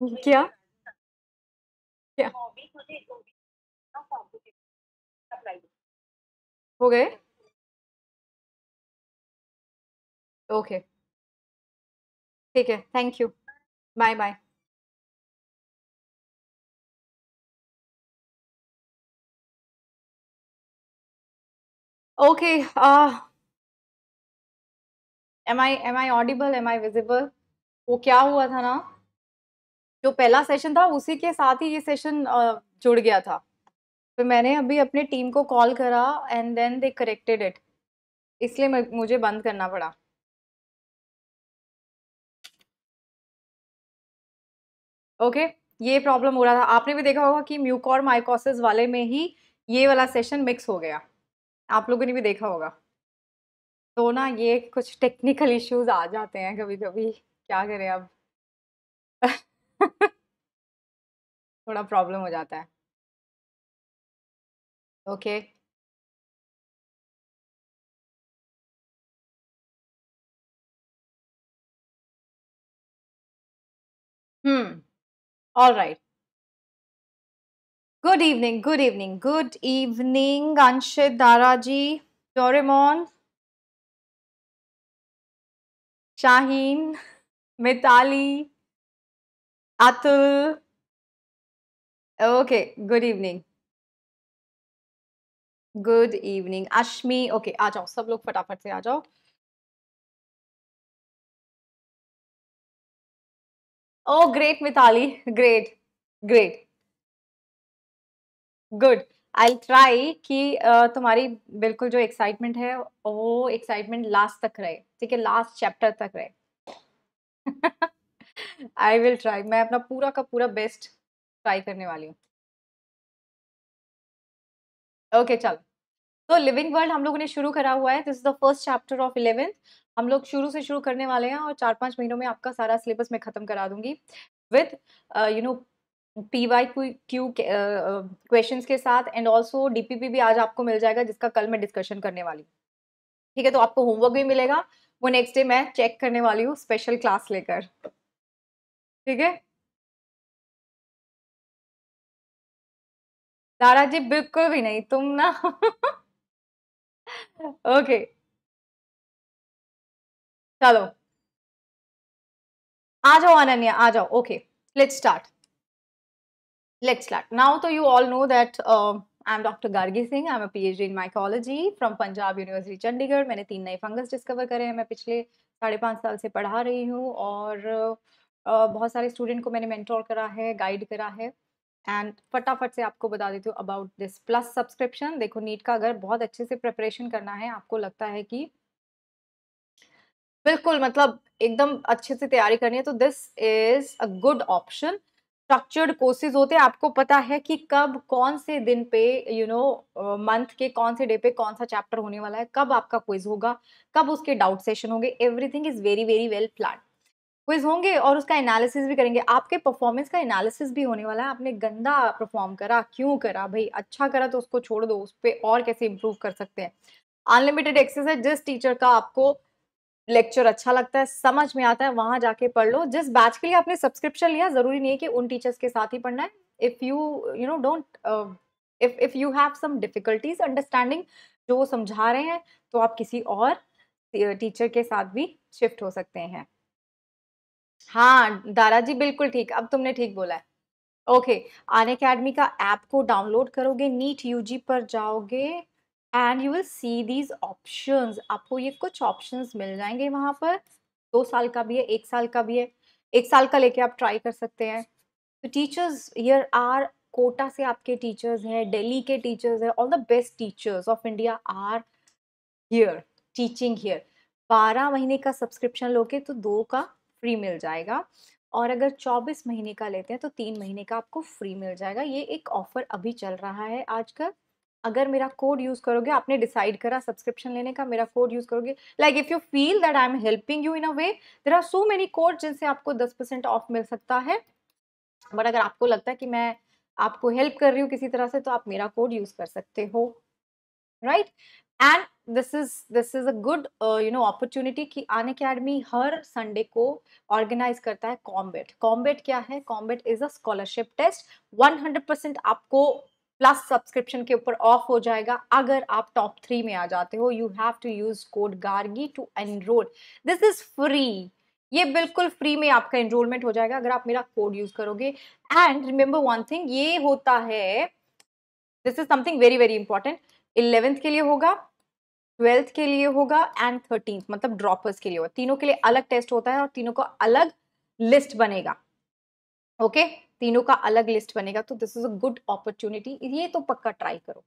क्या? क्या? हो गए? ओके। ठीक है thank you bye bye okay am I am I audible am I visible वो क्या हुआ था ना? जो पहला सेशन था, उसी के साथ ही ये सेशन जुड़ गया था। तो मैंने अभी अपने टीम को कॉल करा and then they corrected it इसलिए मुझे बंद करना पड़ा। Okay okay? ये प्रॉब्लम हो रहा था। आपने भी देखा होगा कि म्यूकॉर माइकोसिस वाले में ही ये वाला सेशन मिक्स हो गया। आप लोगों ने भी देखा होगा। तो ना ये कुछ टेक्निकल इश्यूज़ आ जाते हैं कभी कभी क्या करें अब? थोड़ा प्रॉब्लम हो जाता है। Okay. Hmm all right good evening good evening good evening Anshit Daraji Doraemon Shaheen Mitali Atul okay good evening good evening Ashmi okay आ जाओ, सब लोग फटाफट से आ जाओ। ओ great Mitali great great good I try कि तुम्हारी बिल्कुल जो एक्साइटमेंट है, वो एक्साइटमेंट लास्ट तक रहे, ठीक है लास्ट चैप्टर तक रहे। आई विल ट्राई मैं अपना पूरा का पूरा बेस्ट ट्राई करने वाली हूँ। ओके okay, चल। तो लिविंग वर्ल्ड हम लोगों ने शुरू करा हुआ है। This is the first chapter of eleventh हम लोग शुरू से शुरू करने वाले हैं और चार पाँच महीनों में आपका सारा सिलेबस मैं खत्म करा दूँगी। With you know P Y Q questions के साथ एंड ऑल्सो डीपीपी भी आज आपको मिल जाएगा जिसका कल मैं डिस्कशन करने वाली ठीक है तो आपको होमवर्क भी मिलेगा। वो नेक्स्ट डे मैं चेक करने वाली हूँ स्पेशल क्लास लेकर। ठीक है? दारा जी बिल्कुल भी नहीं तुम ना ओके। चलो। आ जाओ अनन्या आ जाओ okay let's start let's start now तो you all know that I am doctor Gargi Singh I am PhD in mycology from Punjab university Chandigarh मैंने तीन नए फंगस डिस्कवर करे हैं मैं पिछले साढ़े पाँच साल से पढ़ा रही हूँ और uh, बहुत सारे स्टूडेंट को मैंने मेंटोर करा है, गाइड करा है। एंड फटाफट से आपको बता देती हूँ अबाउट दिस। प्लस सब्सक्रिप्शन, देखो नीट का अगर बहुत अच्छे से प्रिपरेशन करना है, आपको लगता है कि बिल्कुल मतलब एकदम अच्छे से तैयारी करनी है तो this is a good option. Structured courses होते हैं, आपको पता है कि कब कौन से दिन पे, यू नो मंथ के कौन से डे पे कौन सा चैप्टर होने वाला है, कब आपका क्विज होगा, कब उसके डाउट सेशन होंगे, everything is very very well plan. Quiz होंगे और उसका एनालिसिस भी करेंगे। आपके परफॉर्मेंस का एनालिसिस भी होने वाला है। आपने गंदा परफॉर्म करा, क्यों करा? भाई अच्छा करा तो उसको छोड़ दो, उस पर और कैसे इंप्रूव कर सकते हैं? अनलिमिटेड एक्सेस है, जिस टीचर का आपको लेक्चर अच्छा लगता है, समझ में आता है, वहाँ जाके पढ़ लो। जिस बैच के लिए आपने सब्सक्रिप्शन लिया, ज़रूरी नहीं है कि उन टीचर्स के साथ ही पढ़ना है। If you you know don't if if you have some difficulties understanding जो वो समझा रहे हैं तो आप किसी और टीचर के साथ भी शिफ्ट हो सकते हैं। हाँ दाराजी बिल्कुल ठीक, अब तुमने ठीक बोला है। ओके आन अकेडमी का ऐप को डाउनलोड करोगे, नीट यूजी पर जाओगे, and you will see these options. आपको ये कुछ ऑप्शंस मिल जाएँगे वहाँ पर। दो साल का भी है, एक साल का भी है। एक साल का लेके आप ट्राई कर सकते हैं। तो टीचर्स यर आर कोटा से आपके टीचर्स हैं, दिल्ली के टीचर्स हैं, all the best teachers of India are here, teaching here. बारह महीने का सब्सक्रिप्शन लोगे तो दो का फ्री मिल जाएगा। और अगर 24 महीने का लेते हैं तो तीन महीने का आपको फ्री मिल जाएगा। ये एक ऑफ़र अभी चल रहा है आजकल। अगर मेरा कोड यूज़ करोगे, आपने डिसाइड करा सब्सक्रिप्शन लेने का, मेरा कोड यूज़ करोगे। Like if you feel that I am helping you in a way, there are so many code जिनसे आपको 10 परसेंट ऑफ़ मिल सकता है। बट अगर आपको लगता है कि मैं आपको हेल्प कर रही हूँ किसी तरह से तो आप मेरा कोड यूज़ कर सकते हो। Right? And this is this is a good you know opportunity कि अन अकेडमी हर संडे को ऑर्गेनाइज करता है कॉम्बेट कॉम्बेट क्या है? Combat is a scholarship test 100% आपको प्लस सब्सक्रिप्शन के ऊपर ऑफ़ हो जाएगा। अगर आप टॉप थ्री में आ जाते हो you have to use code Gargi to enrol this is free ये बिल्कुल फ्री में आपका एनरोलमेंट हो जाएगा अगर आप मेरा कोड यूज़ करोगे। एंड रिमेंबर वन थिंग ये होता है this is something very very important eleventh के लिए होगा। ट्वेल्थ के लिए होगा एंड थर्टींथ मतलब ड्रॉपर्स के लिए होगा। तीनों के लिए अलग टेस्ट होता है और तीनों का अलग लिस्ट बनेगा। Okay okay? तीनों का अलग लिस्ट बनेगा तो this is a good opportunity ये तो पक्का ट्राई करो।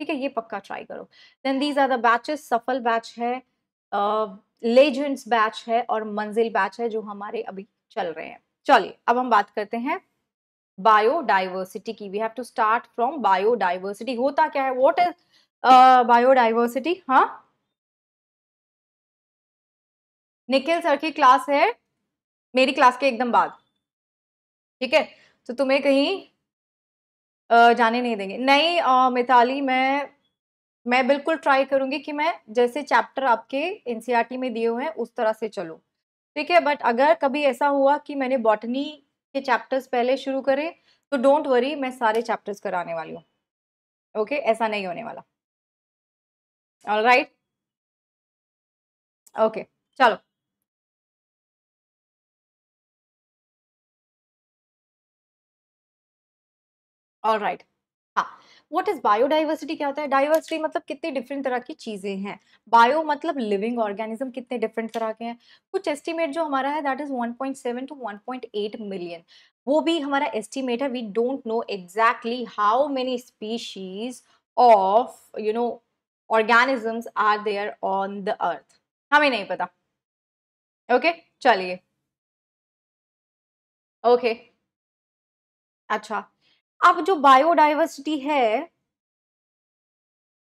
ठीक है? ये पक्का ट्राई करो। Then these are the batches Safal batch है लेजेंड्स uh, बैच है और मंजिल बैच है जो हमारे अभी चल रहे हैं। चलिए अब हम बात करते हैं बायोडाइवर्सिटी की। We have to start from biodiversity होता क्या है? व्हाट इज़ बायोडाइवर्सिटी हाँ। निखिल सर की क्लास है, मेरी क्लास के एकदम बाद। ठीक है? तो तुम्हें कहीं जाने नहीं देंगे। नहीं मिताली, मैं मैं बिल्कुल ट्राई करूँगी कि मैं जैसे चैप्टर आपके एनसीईआरटी में दिए हुए हैं, उस तरह से चलूँ। ठीक है? बट अगर कभी ऐसा हुआ कि मैंने बॉटनी के चैप्टर्स पहले शुरू करे तो डोंट वरी मैं सारे चैप्टर्स कराने वाली हूँ। ओके ऐसा नहीं होने वाला। ऑल राइट ओके चलो। ऑल राइट हाँ। वॉट इज़ बायोडाइवर्सिटी क्या होता है? डाइवर्सिटी मतलब कितनी डिफरेंट तरह की चीज़ें हैं। बायो मतलब लिविंग ऑर्गेनिज्म कितने डिफरेंट तरह के हैं। कुछ एस्टिमेट जो हमारा है दैट इज़ 1.7 टू 1.8 मिलियन वो भी हमारा एस्टिमेट है। We don't know exactly how many species of you know organisms are there on the earth हमें नहीं पता ओके okay? चलिए ओके okay. अच्छा अब जो बायोडाइवर्सिटी है,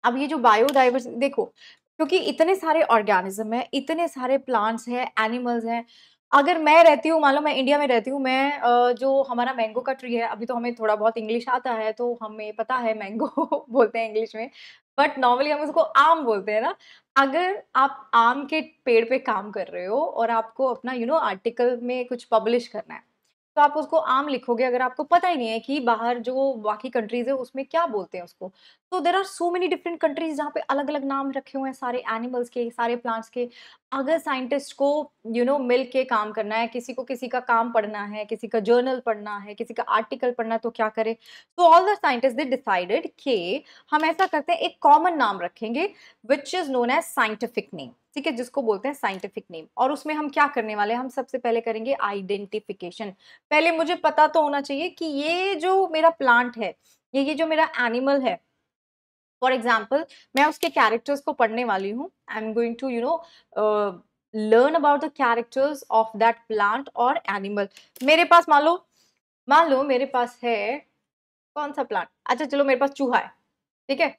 अब ये जो बायोडाइवर्सिटी देखो, क्योंकि इतने सारे ऑर्गेनिज्म है, इतने सारे प्लांट्स हैं, एनिमल्स हैं, अगर मैं रहती हूँ, मान लो मैं इंडिया में रहती हूँ, मैं जो हमारा मैंगो का ट्री है, अभी तो हमें थोड़ा बहुत इंग्लिश आता है तो हमें पता है मैंगो बोलते हैं इंग्लिश में बट नॉर्मली हम उसको आम बोलते हैं ना। अगर आप आम के पेड़ पे काम कर रहे हो और आपको अपना यू नो आर्टिकल में कुछ पब्लिश करना है तो आप उसको आम लिखोगे। अगर आपको पता ही नहीं है कि बाहर जो बाकी कंट्रीज़ है, उसमें क्या बोलते हैं उसको? तो there are so many different countries जहाँ पे अलग अलग नाम रखे हुए हैं सारे एनिमल्स के, सारे प्लांट्स के। अगर साइंटिस्ट को यू you नो मिल के काम करना है, किसी को किसी का काम पढ़ना है, किसी का जर्नल पढ़ना है, किसी का आर्टिकल पढ़ना है तो क्या करे? तो all the scientist they decided कि हम ऐसा करते हैं, एक कॉमन नाम रखेंगे which is known as scientific name ठीक है? जिसको बोलते हैं साइंटिफिक नेम और उसमें हम क्या करने वाले हैं? हम सबसे पहले करेंगे आइडेंटिफिकेशन पहले मुझे पता तो होना चाहिए कि ये जो मेरा प्लांट है, ये ये जो मेरा एनिमल है फॉर एग्ज़ाम्पल मैं उसके कैरेक्टर्स को पढ़ने वाली हूँ। I am going to you know learn about the characters of that plant और एनिमल मेरे पास मान लो मान लो मेरे पास है कौन सा प्लांट अच्छा चलो मेरे पास चूहा है, ठीक है?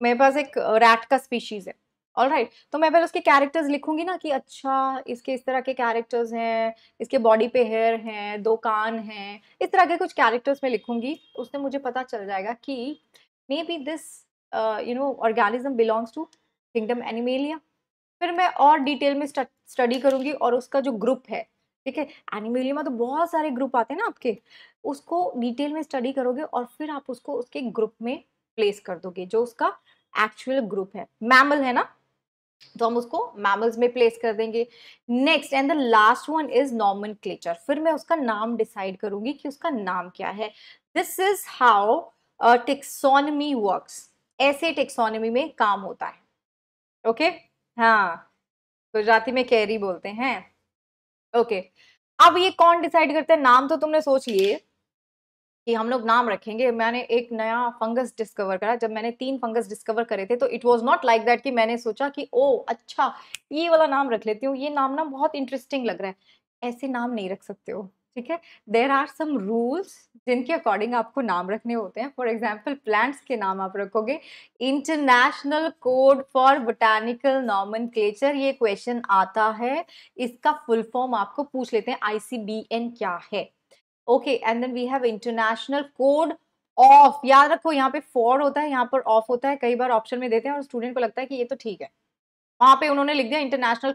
मेरे पास एक रैट का स्पीशीज है। All right right. तो मैं पहले उसके कैरेक्टर्स लिखूँगी ना कि अच्छा इसके इस तरह के कैरेक्टर्स हैं, इसके बॉडी पे हेयर हैं, दो कान हैं, इस तरह के कुछ कैरेक्टर्स में लिखूँगी, उससे मुझे पता चल जाएगा कि maybe this you know organism belongs to kingdom Animalia फिर मैं और डिटेल में स्टडी करूँगी और उसका जो ग्रुप है, ठीक है? एनिमेलिया में तो बहुत सारे ग्रुप आते हैं ना आपके। उसको डिटेल में स्टडी करोगे और फिर आप उसको उसके ग्रुप में प्लेस कर दोगे, जो उसका एक्चुअल ग्रुप है। मैमल है ना? तो हम उसको मैमल्स में प्लेस कर देंगे। Next and the last one is nomenclature फिर मैं उसका नाम डिसाइड करूँगी कि उसका नाम क्या है। This is how taxonomy works ऐसे टेक्सोनमी में काम होता है। Okay okay? हाँ। गुजराती में कैरी बोलते हैं। Okay okay. अब ये कौन डिसाइड करते हैं? नाम तो तुमने सोच लिए कि हम लोग नाम रखेंगे। मैंने एक नया फंगस डिस्कवर करा। जब मैंने तीन फंगस डिस्कवर करे थे तो it was not like that कि मैंने सोचा कि, ओ अच्छा ये वाला नाम रख लेती हूँ। ये नाम ना बहुत इंटरेस्टिंग लग रहा है। ऐसे नाम नहीं रख सकते हो। ठीक है? देर आर सम रूल्स जिनके अकॉर्डिंग आपको नाम रखने होते हैं। फॉर एग्ज़ाम्पल प्लांट्स के नाम आप रखोगे। International code for botanical nomen ये क्वेश्चन आता है। इसका फुल फॉर्म आपको पूछ लेते हैं आईसीबीएन क्या है? Okay and then we have international code of याद रखो, यहाँ पे फॉर होता है, यहाँ पर ऑफ़ होता है। कई बार ऑप्शन में देते हैं और स्टूडेंट को लगता है कि ये तो ठीक है। वहाँ पे उन्होंने लिख दिया international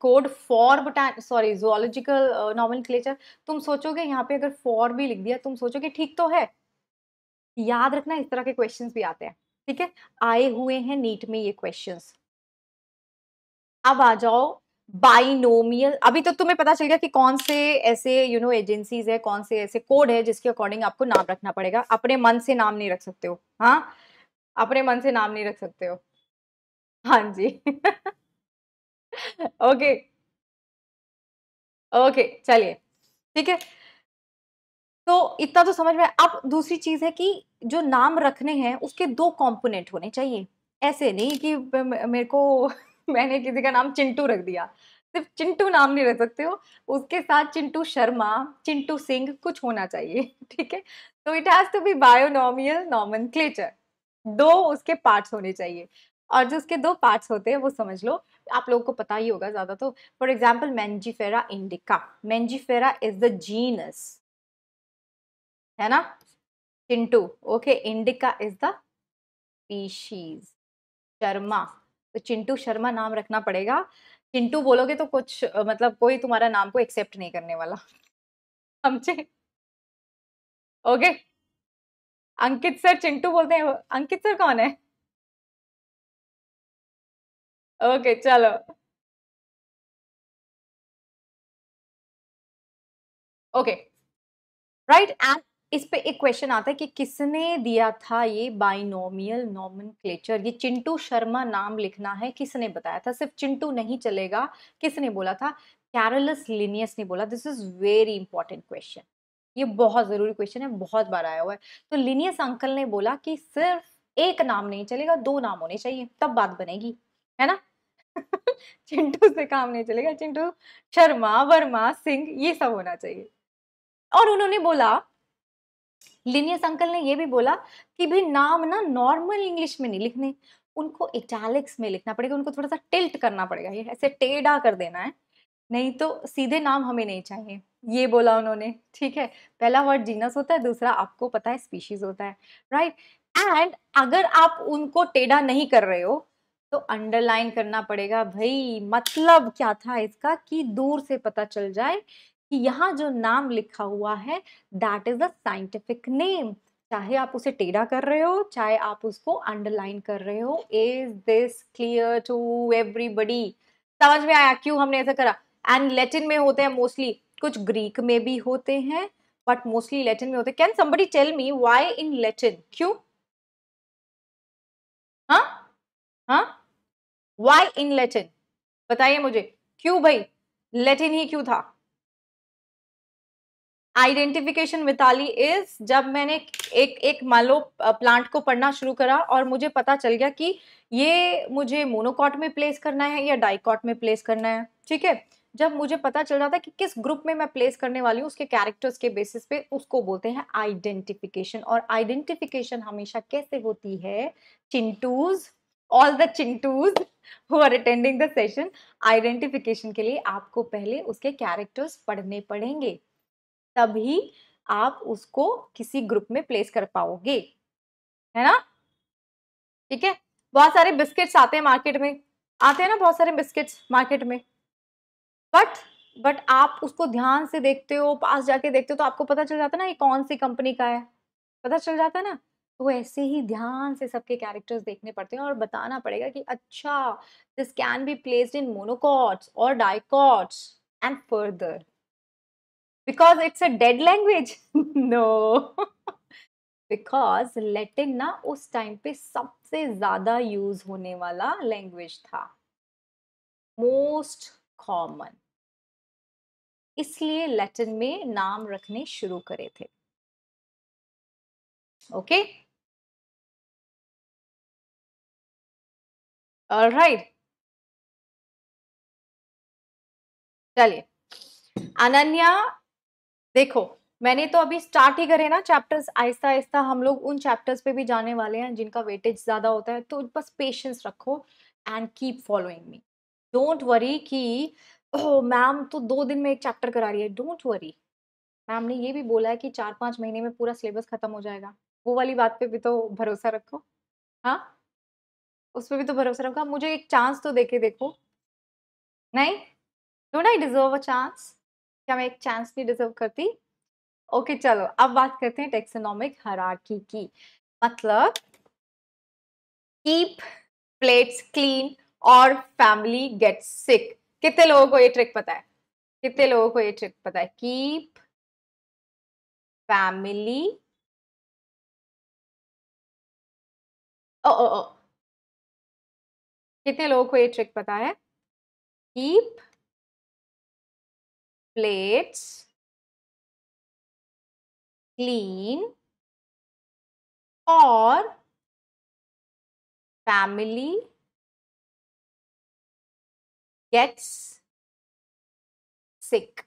code for botan sorry zoological nomen तुम सोचोगे यहाँ पे अगर फॉर भी लिख दिया, तुम सोचोगे ठीक तो है। याद रखना इस तरह के क्वेश्चंस भी आते हैं, ठीक है? आए हुए हैं नीट में ये क्वेश्चंस अब आ जाओ बाइनोमियल अभी तो तुम्हें पता चल गया कि कौन से ऐसे यू नो एजेंसीज है, कौन से ऐसे कोड है जिसके अकॉर्डिंग आपको नाम रखना पड़ेगा। अपने मन से नाम नहीं रख सकते हो हाँ? अपने मन से नाम नहीं रख सकते हो। हाँ जी। ओके। ओके, चलिए, ठीक है। तो इतना तो समझ में अब दूसरी चीज़ है कि जो नाम रखने हैं, उसके दो कंपोनेंट होने चाहिए। ऐसे नहीं कि मेरे को मैंने किसी का नाम चिंटू रख दिया। सिर्फ़ चिंटू नाम नहीं रख सकते हो। उसके साथ चिंटू शर्मा, चिंटू सिंह कुछ होना चाहिए, ठीक है? तो it has to be binomial nomen दो उसके पार्ट्स होने चाहिए। और जो उसके दो पार्ट्स होते हैं, वो समझ लो। आप लोगों को पता ही होगा ज़्यादा तो। For example Mangifera indica Mangifera is the genus है ना? Chintu okay indica is the species Sharma तो चिंटू शर्मा नाम रखना पड़ेगा। चिंटू बोलोगे तो कुछ मतलब कोई तुम्हारा नाम को एक्सेप्ट नहीं करने वाला। समझे? ओके अंकित सर चिंटू बोलते हैं। अंकित सर कौन है? ओके चलो ओके राइट एंड इस पे एक क्वेश्चन आता है कि किसने दिया था ये बाइनोमियल नॉमन ये चिंटू शर्मा नाम लिखना है, किसने बताया था? सिर्फ़ चिंटू नहीं चलेगा, किसने बोला था? कैरलस लिनियस ने बोला। This is very important question ये बहुत ज़रूरी क्वेश्चन है, बहुत बार आया हुआ है। तो लिनियस अंकल ने बोला कि सिर्फ़ एक नाम नहीं चलेगा, दो नाम होने चाहिए, तब बात बनेगी, है ना? चिंटू से काम नहीं चलेगा। चिंटू, शर्मा, वर्मा, सिंह, ये सब होना चाहिए। और उन्होंने बोला, लिनियस अंकल ने ये भी बोला कि भाई नाम ना नॉर्मल इंग्लिश में नहीं लिखने, उनको इटैलिक्स में लिखना पड़ेगा, उनको थोड़ा सा टिल्ट करना पड़ेगा। ये ऐसे टेढ़ा कर देना है, नहीं तो सीधे नाम हमें नहीं चाहिए। ये बोला उन्होंने, ठीक है, पहला वर्ड जीनस होता है, दूसरा आपको पता है स्पीशीज होता है राइट एंड अगर आप उनको टेढ़ा नहीं कर रहे हो तो अंडरलाइन करना पड़ेगा, भाई मतलब क्या था इसका कि दूर से पता चल जाए कि यहाँ जो नाम लिखा हुआ है that is the scientific name चाहे आप उसे टेढ़ा कर रहे हो, चाहे आप उसको अंडरलाइन कर रहे हो is this clear to everybody समझ में आया? क्यों हमने ऐसा करा? एंड लेटिन में होते हैं मोस्टली कुछ ग्रीक में भी होते हैं बट मोस्टली लेटिन में होते हैं। Can somebody tell me why in Latin क्यों? हाँ? हाँ? वाई इन लेटिन बताइए मुझे। क्यों भाई? लेटिन ही क्यों था? आइडेंटिफिकेशन मिताली इज़ जब मैंने एक एक मान लो प्लांट को पढ़ना शुरू करा और मुझे पता चल गया कि ये मुझे मोनोकॉट में प्लेस करना है या डाइकॉट में प्लेस करना है। ठीक है? जब मुझे पता चल रहा था कि किस ग्रुप में मैं प्लेस करने वाली हूँ, उसके कैरेक्टर्स के बेसिस पे उसको बोलते हैं आइडेंटिफिकेशन और आइडेंटिफिकेशन हमेशा कैसे होती है? Chintus all the Chintus who are attending the session identification के लिए आपको पहले उसके कैरेक्टर्स पढ़ने पड़ेंगे। तभी आप उसको किसी ग्रुप में प्लेस कर पाओगे। है ना? ठीक है? बहुत सारे बिस्किट्स आते हैं मार्केट में। आते हैं ना बहुत सारे बिस्किट्स मार्केट में। बट बट आप उसको ध्यान से देखते हो, पास जाके देखते हो तो आपको पता चल जाता है ना ये कौन सी कंपनी का है। पता चल जाता है ना? तो ऐसे ही ध्यान से सबके कैरेक्टर्स देखने पड़ते हैं और बताना पड़ेगा कि अच्छा this can be placed in monocots और dicots and further because it's a dead language? No. Because Latin ना उस टाइम पे सबसे ज़्यादा यूज़ होने वाला लैंग्वेज था। मोस्ट कॉमन इसलिए लैटिन में नाम रखने शुरू करे थे। ओके राइट चलिए। अनन्या, देखो, मैंने तो अभी स्टार्ट ही करे ना चैप्टर्स आहिस्ता आहिस्ता हम लोग उन चैप्टर्स पे भी जाने वाले हैं जिनका वेटेज ज़्यादा होता है तो बस पेशेंस रखो and keep following me don't worry कि मैम तो दो दिन में एक चैप्टर करा रही है। डोंट वरी मैम ने ये भी बोला है कि चार पाँच महीने में पूरा सिलेबस खत्म हो जाएगा। वो वाली बात पे भी तो भरोसा रखो। हाँ? उस पर भी तो भरोसा रखा मुझे एक चांस तो देके देखो। नहीं? Don't I deserve a chance क्या मैं एक चांस नहीं डिजर्व करती? ओके okay, चलो अब बात करते हैं टेक्सोनॉमिक हरारकी की। मतलब कीप प्लेट्स क्लीन और फैमिली गेट सिक कितने लोगों को ये ट्रिक पता है? कितने लोगों को ये ट्रिक पता है? Keep family O O O. कितने लोगों को ये ट्रिक पता है? कीप प्लेट्स क्लीन और फैमिली गेट्स सिक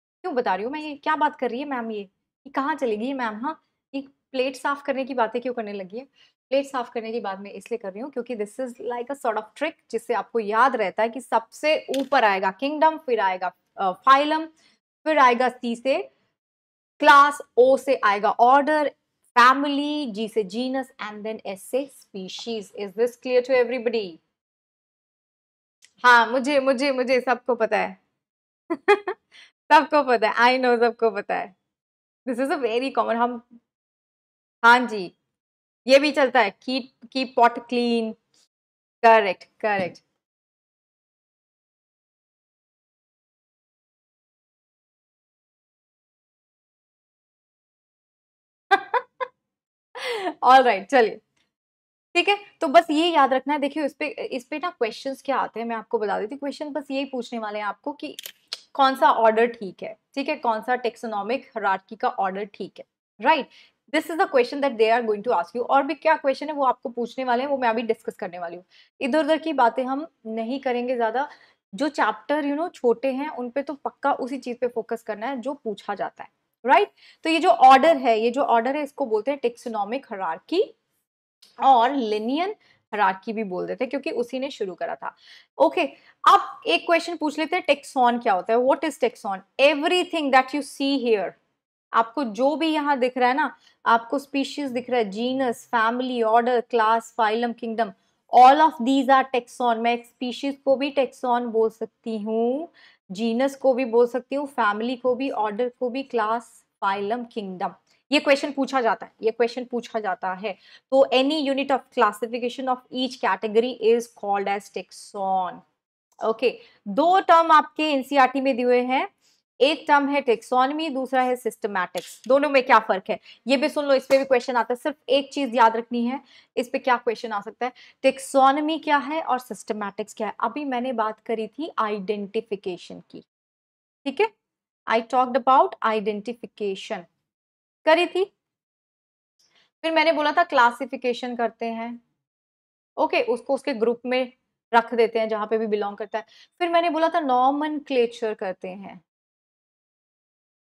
क्यों बता रही हूँ मैं ये? क्या बात कर रही है मैम ये? ये कहाँ चलेगी मैम? हाँ एक प्लेट साफ़ करने की बातें क्यों करने लगी है? प्लेट साफ़ करने की बात मैं इसलिए कर रही हूँ क्योंकि this is like a sort of trick जिससे आपको याद रहता है कि सबसे ऊपर आएगा किंगडम फिर आएगा फाइलम फिर आएगा सी से क्लास ओ से आएगा ऑर्डर फैमिली जी से जीनस एंड देन एस से species is this clear to everybody हाँ मुझे मुझे मुझे सबको पता है। सबको पता है आई नो सबको पता है। This is a very common हम हाँ जी। ये भी चलता है keep keep pot clean correct correct all right चलिए। ठीक है तो बस ये याद रखना है। देखिए, इस पे इस पे ना क्वेश्चंस क्या आते हैं, मैं आपको बता देती क्वेश्चन बस यही पूछने वाले हैं आपको कि कौन सा ऑर्डर ठीक है? ठीक है, कौन सा टेक्सोनॉमिक हरारकी का ऑर्डर ठीक है? Right this is the question that they are going to ask you और भी क्या क्वेश्चन है वो आपको पूछने वाले हैं वो मैं अभी डिस्कस करने वाली हूँ। इधर उधर की बातें हम नहीं करेंगे ज़्यादा। जो चैप्टर यू नो छोटे हैं उन पे तो पक्का उसी चीज़ पे फोकस करना है जो पूछा जाता है राइट right? तो ये जो ऑर्डर है ये जो ऑर्डर है इसको बोलते हैं टेक्सोनॉमिक हरारकी और लिनियन हरारकी भी बोल देते हैं क्योंकि उसी ने शुरू करा था। ओके okay, अब एक क्वेश्चन पूछ लेते हैं टेक्सॉन क्या होता है? What is taxon everything that you see here आपको जो भी यहाँ दिख रहा है ना, आपको स्पीशीज दिख रहा है genus family order class phylum kingdom all of these are taxon मैं स्पीशीज को भी टेक्सॉन बोल सकती हूँ जीनस को भी बोल सकती हूँ फैमिली को भी ऑर्डर को भी क्लास फाइलम किंगडम ये क्वेश्चन पूछा जाता है, ये क्वेश्चन पूछा जाता है। तो any unit of classification of each category is called as taxon okay दो टर्म आपके एनसीईआरटी में दिए हुए हैं। एक टर्म है टेक्सोनमी दूसरा है सिस्टमैटिक्स दोनों में क्या फ़र्क है? ये भी सुन लो इस पे भी क्वेश्चन आता है। सिर्फ़ एक चीज़ याद रखनी है इस पर क्या क्वेश्चन आ सकता है? टेक्सोनमी क्या है और सिस्टमैटिक्स क्या है? अभी मैंने बात करी थी आइडेंटिफिकेशन की। ठीक है? आई टॉक्ड अबाउट आइडेंटिफिकेशन करी थी? फिर मैंने बोला था क्लासिफिकेशन करते हैं। ओके okay, उसको उसके ग्रुप में रख देते हैं जहाँ पे भी बिलोंग करता है। फिर मैंने बोला था नॉर्मन करते हैं।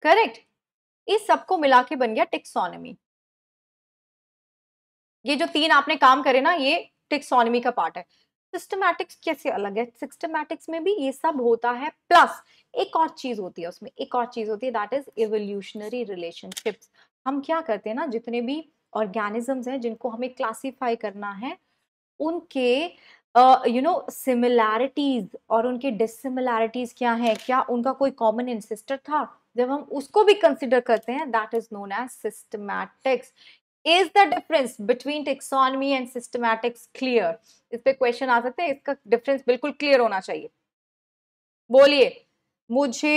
करेक्ट। इस सबको मिला के बन गया टेक्सोनमी। ये जो तीन आपने काम करे ना, ये टेक्सोनमी का पार्ट है। सिस्टमैटिक्स कैसे अलग है? सिस्टमैटिक्स में भी ये सब होता है, प्लस एक और चीज़ होती है उसमें, एक और चीज़ होती है दैट इज़ एवोल्यूशनरी रिलेशनशिप्स हम क्या करते हैं ना, जितने भी ऑर्गेनिजम्स हैं, जिनको हमें क्लासीफाई करना है, उनके यू नो सिमिलैरिटीज और उनके डिसिमिलैरिटीज क्या है? क्या उनका कोई कॉमन इंसिस्टर था? जब हम उसको भी कंसिडर करते हैं that is known as systematics is the difference between taxonomy and systematics clear इस पे क्वेश्चन आ सकते हैं, इसका डिफरेंस बिल्कुल क्लियर होना चाहिए। बोलिए, मुझे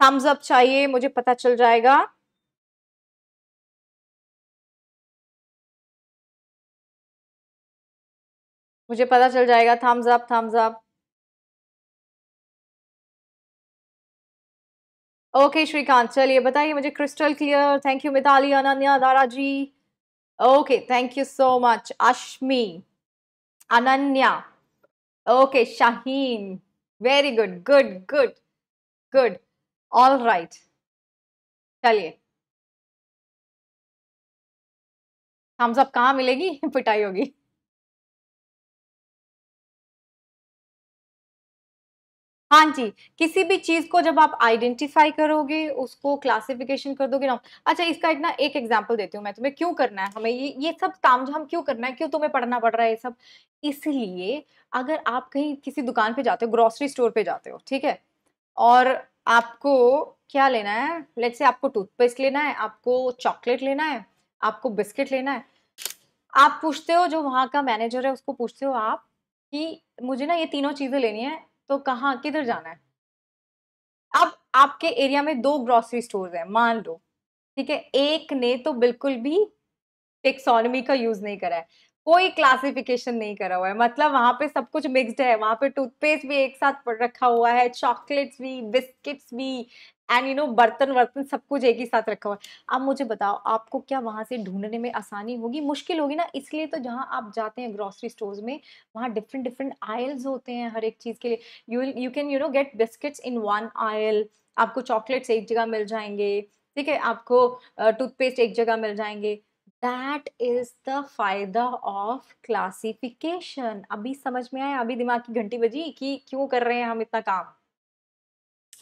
थम्स अप चाहिए, मुझे पता चल जाएगा। मुझे पता चल जाएगा thumbs up thumbs up okay Shrikant चलिए, बताइए, मुझे crystal clear thank you Mitali, Ananya Dara ji. Okay thank you so much Ashmi, Ananya. Okay Shaheen very good good good good all right चलिए। थम्स अप कहाँ मिलेगी? पिटाई होगी। हाँ जी, किसी भी चीज़ को जब आप आइडेंटिफाई करोगे, उसको क्लासिफिकेशन कर दोगे ना अच्छा इसका एक ना एक एग्जांपल देती हूँ मैं तुम्हें, क्यों करना है हमें, ये ये सब काम जो हम क्यों करना है, क्यों तुम्हें पढ़ना पड़ रहा है ये सब? इसलिए अगर आप कहीं किसी दुकान पे जाते हो ग्रोसरी स्टोर पे जाते हो, ठीक है? और आपको क्या लेना है? लेट से आपको टूथपेस्ट लेना है, आपको चॉकलेट लेना है, आपको बिस्किट लेना है, आप पूछते हो, जो वहाँ का मैनेजर है, उसको पूछते हो आप कि मुझे ना ये तीनों चीज़ें लेनी है तो कहाँ किधर जाना है? अब आपके एरिया में दो ग्रोसरी स्टोर हैं मान लो ठीक है? एक ने तो बिल्कुल भी टेक्सोनॉमी का यूज़ नहीं करा है कोई क्लासिफिकेशन नहीं करा हुआ है मतलब वहाँ पे सब कुछ मिक्स्ड है वहाँ पे टूथपेस्ट भी एक साथ रखा हुआ है चॉकलेट्स भी बिस्किट्स भी एंड यू नो बर्तन वर्तन सब कुछ एक ही साथ रखा हुआ अब मुझे बताओ, आपको क्या वहाँ से ढूँढने में आसानी होगी? मुश्किल होगी ना? इसलिए तो जहाँ आप जाते हैं ग्रोसरी स्टोर्स में, वहाँ डिफरेंट डिफरेंट आयल्स होते हैं हर एक चीज़ के लिए। You you can you know get biscuits in one aisle आपको चॉकलेट्स एक जगह मिल जाएँगे। ठीक है? आपको टूथपेस्ट एक जगह मिल जाएँगे। दैट इज़ द फ़ायदा ऑफ़ क्लासिफिकेशन अभी समझ में आया? अभी दिमाग की घंटी बजी कि क्यों कर रहे हैं हम इतना काम?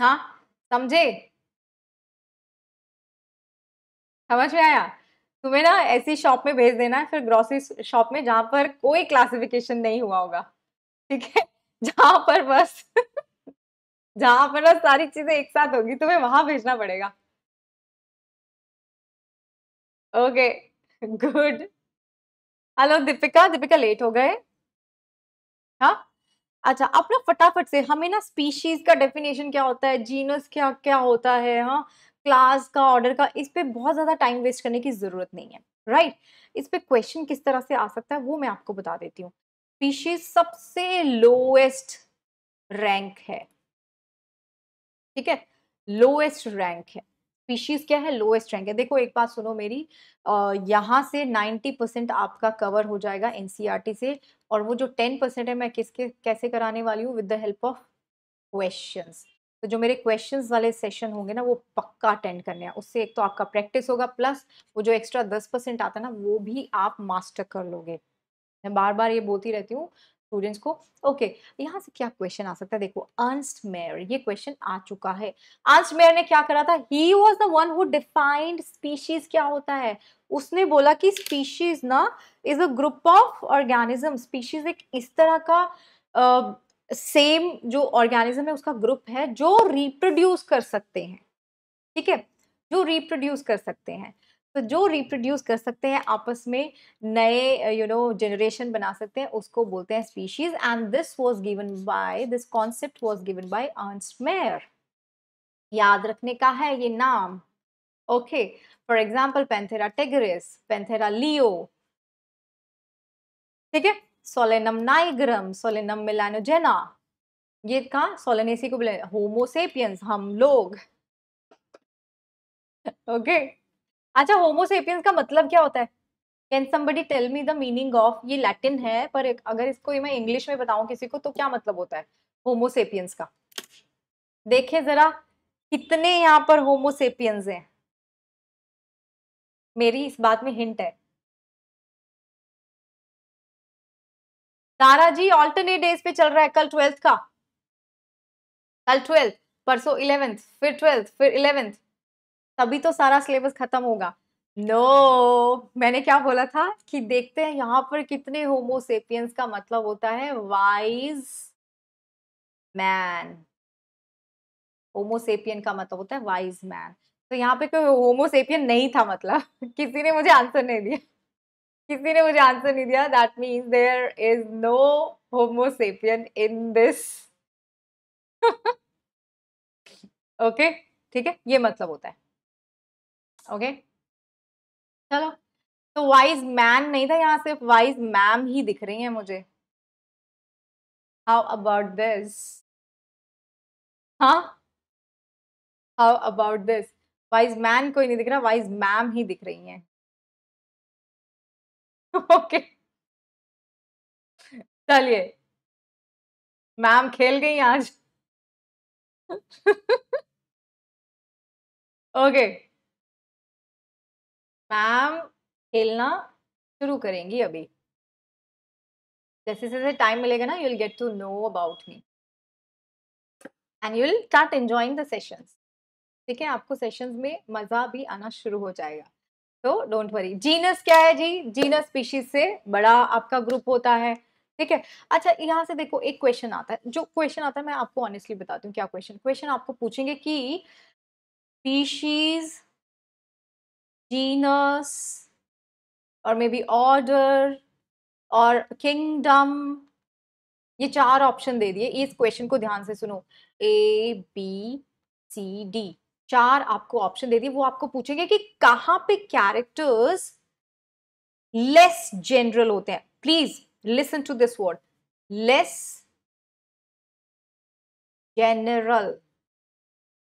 हाँ? समझे? समझ में आया? तुम्हें ना ऐसी शॉप में भेज देना है, फिर ग्रोसरी शॉप में जहाँ पर कोई क्लासिफिकेशन नहीं हुआ होगा, ठीक है? जहाँ पर बस, जहाँ पर ना सारी चीज़ें एक साथ होगी, तुम्हें वहाँ भेजना पड़ेगा। Okay good hello Deepika Deepika late हो गए। हाँ? अच्छा आप अपना फटाफट से, हमें ना स्पीशीज का डेफिनेशन क्या होता है? जीनस क्या क्या होता है? हाँ? क्लास का ऑर्डर का, इस पे बहुत ज़्यादा टाइम वेस्ट करने की ज़रूरत नहीं है राइट इस पे क्वेश्चन किस तरह से आ सकता है, वो मैं आपको बता देती हूँ। स्पीशीज सबसे लोएस्ट रैंक है, ठीक है? लोएस्ट रैंक है। स्पीशीज क्या है? लोएस्ट रैंक है। देखो, एक बात सुनो मेरी यहाँ से 90 परसेंट आपका कवर हो जाएगा एनसीईआरटी से और वो जो 10 परसेंट है, मैं किसके, कैसे कराने वाली हूँ? With the help of questions तो जो मेरे क्वेश्चंस वाले सेशन होंगे ना, वो पक्का अटेंड करने हैं। उससे एक तो आपका प्रैक्टिस होगा प्लस वो जो एक्स्ट्रा दस आता है ना, वो भी आप मास्टर कर लोगे। मैं बार बार ये बोलती रहती हूँ स्टूडेंट्स को। ओके okay, यहाँ से क्या क्वेश्चन आ सकता है? देखो अर्नस्ट मेयर ये क्वेश्चन आ चुका है। अर्नस्ट मेयर ने क्या करा था? He was the one who defined species क्या होता है? उसने बोला कि स्पीशीज ना is a group of organism species एक इस तरह का सेम uh, जो ऑर्गेनिज्म है उसका ग्रुप है जो रिप्रोड्यूस कर सकते हैं। ठीक है? जो रिप्रोड्यूस कर सकते हैं। तो जो रिप्रोड्यूस कर सकते हैं, आपस में नए यू नो जनरेशन बना सकते हैं, उसको बोलते हैं species and this was given by this concept was given by Ernst Mayr याद रखने का है ये नाम। Okay for example Panthera tigris Panthera leo ठीक है? सोलेनम नाइग्रम सोलेनम मिलानोजेना ये कहा? सोलेनेसी को बोले होमोसेपियंस हम लोग। Okay okay. अच्छा होमोसेपियंस का मतलब क्या होता है? Can somebody tell me the meaning of ये लैटिन है, पर अगर इसको मैं इंग्लिश में बताऊँ किसी को तो क्या मतलब होता है होमोसेपियंस का? देखे जरा, कितने यहाँ पर होमोसेपियंस हैं? मेरी इस बात में हिंट है। तारा जी ऑल्टरनेट डेज़ पे चल रहा है, कल ट्वेल्थ का। कल ट्वेल्थ परसों इलेवेंथ फिर ट्वेल्थ फिर इलेवेंथ तभी तो सारा सिलेबस खत्म होगा। नो no, मैंने क्या बोला था कि देखते हैं यहाँ पर कितने होमोसेपियंस का मतलब होता है। वाइज मैन होमोसेपियन का मतलब होता है वाइज मैन तो यहाँ पे कोई होमोसेपियन नहीं था मतलब। किसी ने मुझे आंसर नहीं दिया। किसी ने मुझे आंसर नहीं दिया। That means there is no Homo sapien in this okay ठीक है? ये मतलब होता है। ओके? चलो तो वाइज मैन नहीं था यहाँ सिर्फ़ वाइज मैम ही दिख रही है मुझे। हाउ अबाउट दिस हाँ? How about this wise man कोई नहीं दिख रहा वाइज मैम ही दिख रही हैं। ओके। चलिए। मैम खेल गई आज। ओके। मैम खेलना शुरू करेंगी अभी। जैसे जैसे टाइम मिलेगा ना you'll get to know about me and you will start enjoying the sessions ठीक है? आपको सेशंस में मज़ा भी आना शुरू हो जाएगा। तो डोंट वरी जीनस क्या है जी? जीनस स्पीशीज से बड़ा आपका ग्रुप होता है। ठीक है? अच्छा यहाँ से देखो, एक क्वेश्चन आता है। जो क्वेश्चन आता है, मैं आपको ऑनेस्टली बताती हूँ क्या क्वेश्चन क्वेश्चन आपको पूछेंगे कि स्पीशीज जीनस और मे बी ऑर्डर और किंगडम ये चार ऑप्शन दे दिए। इस क्वेश्चन को ध्यान से सुनो। ए बी सी डी चार आपको ऑप्शन दे दिए। वो आपको पूछेंगे कि कहाँ पे कैरेक्टर्स लेस जनरल होते हैं। Please listen to this word less general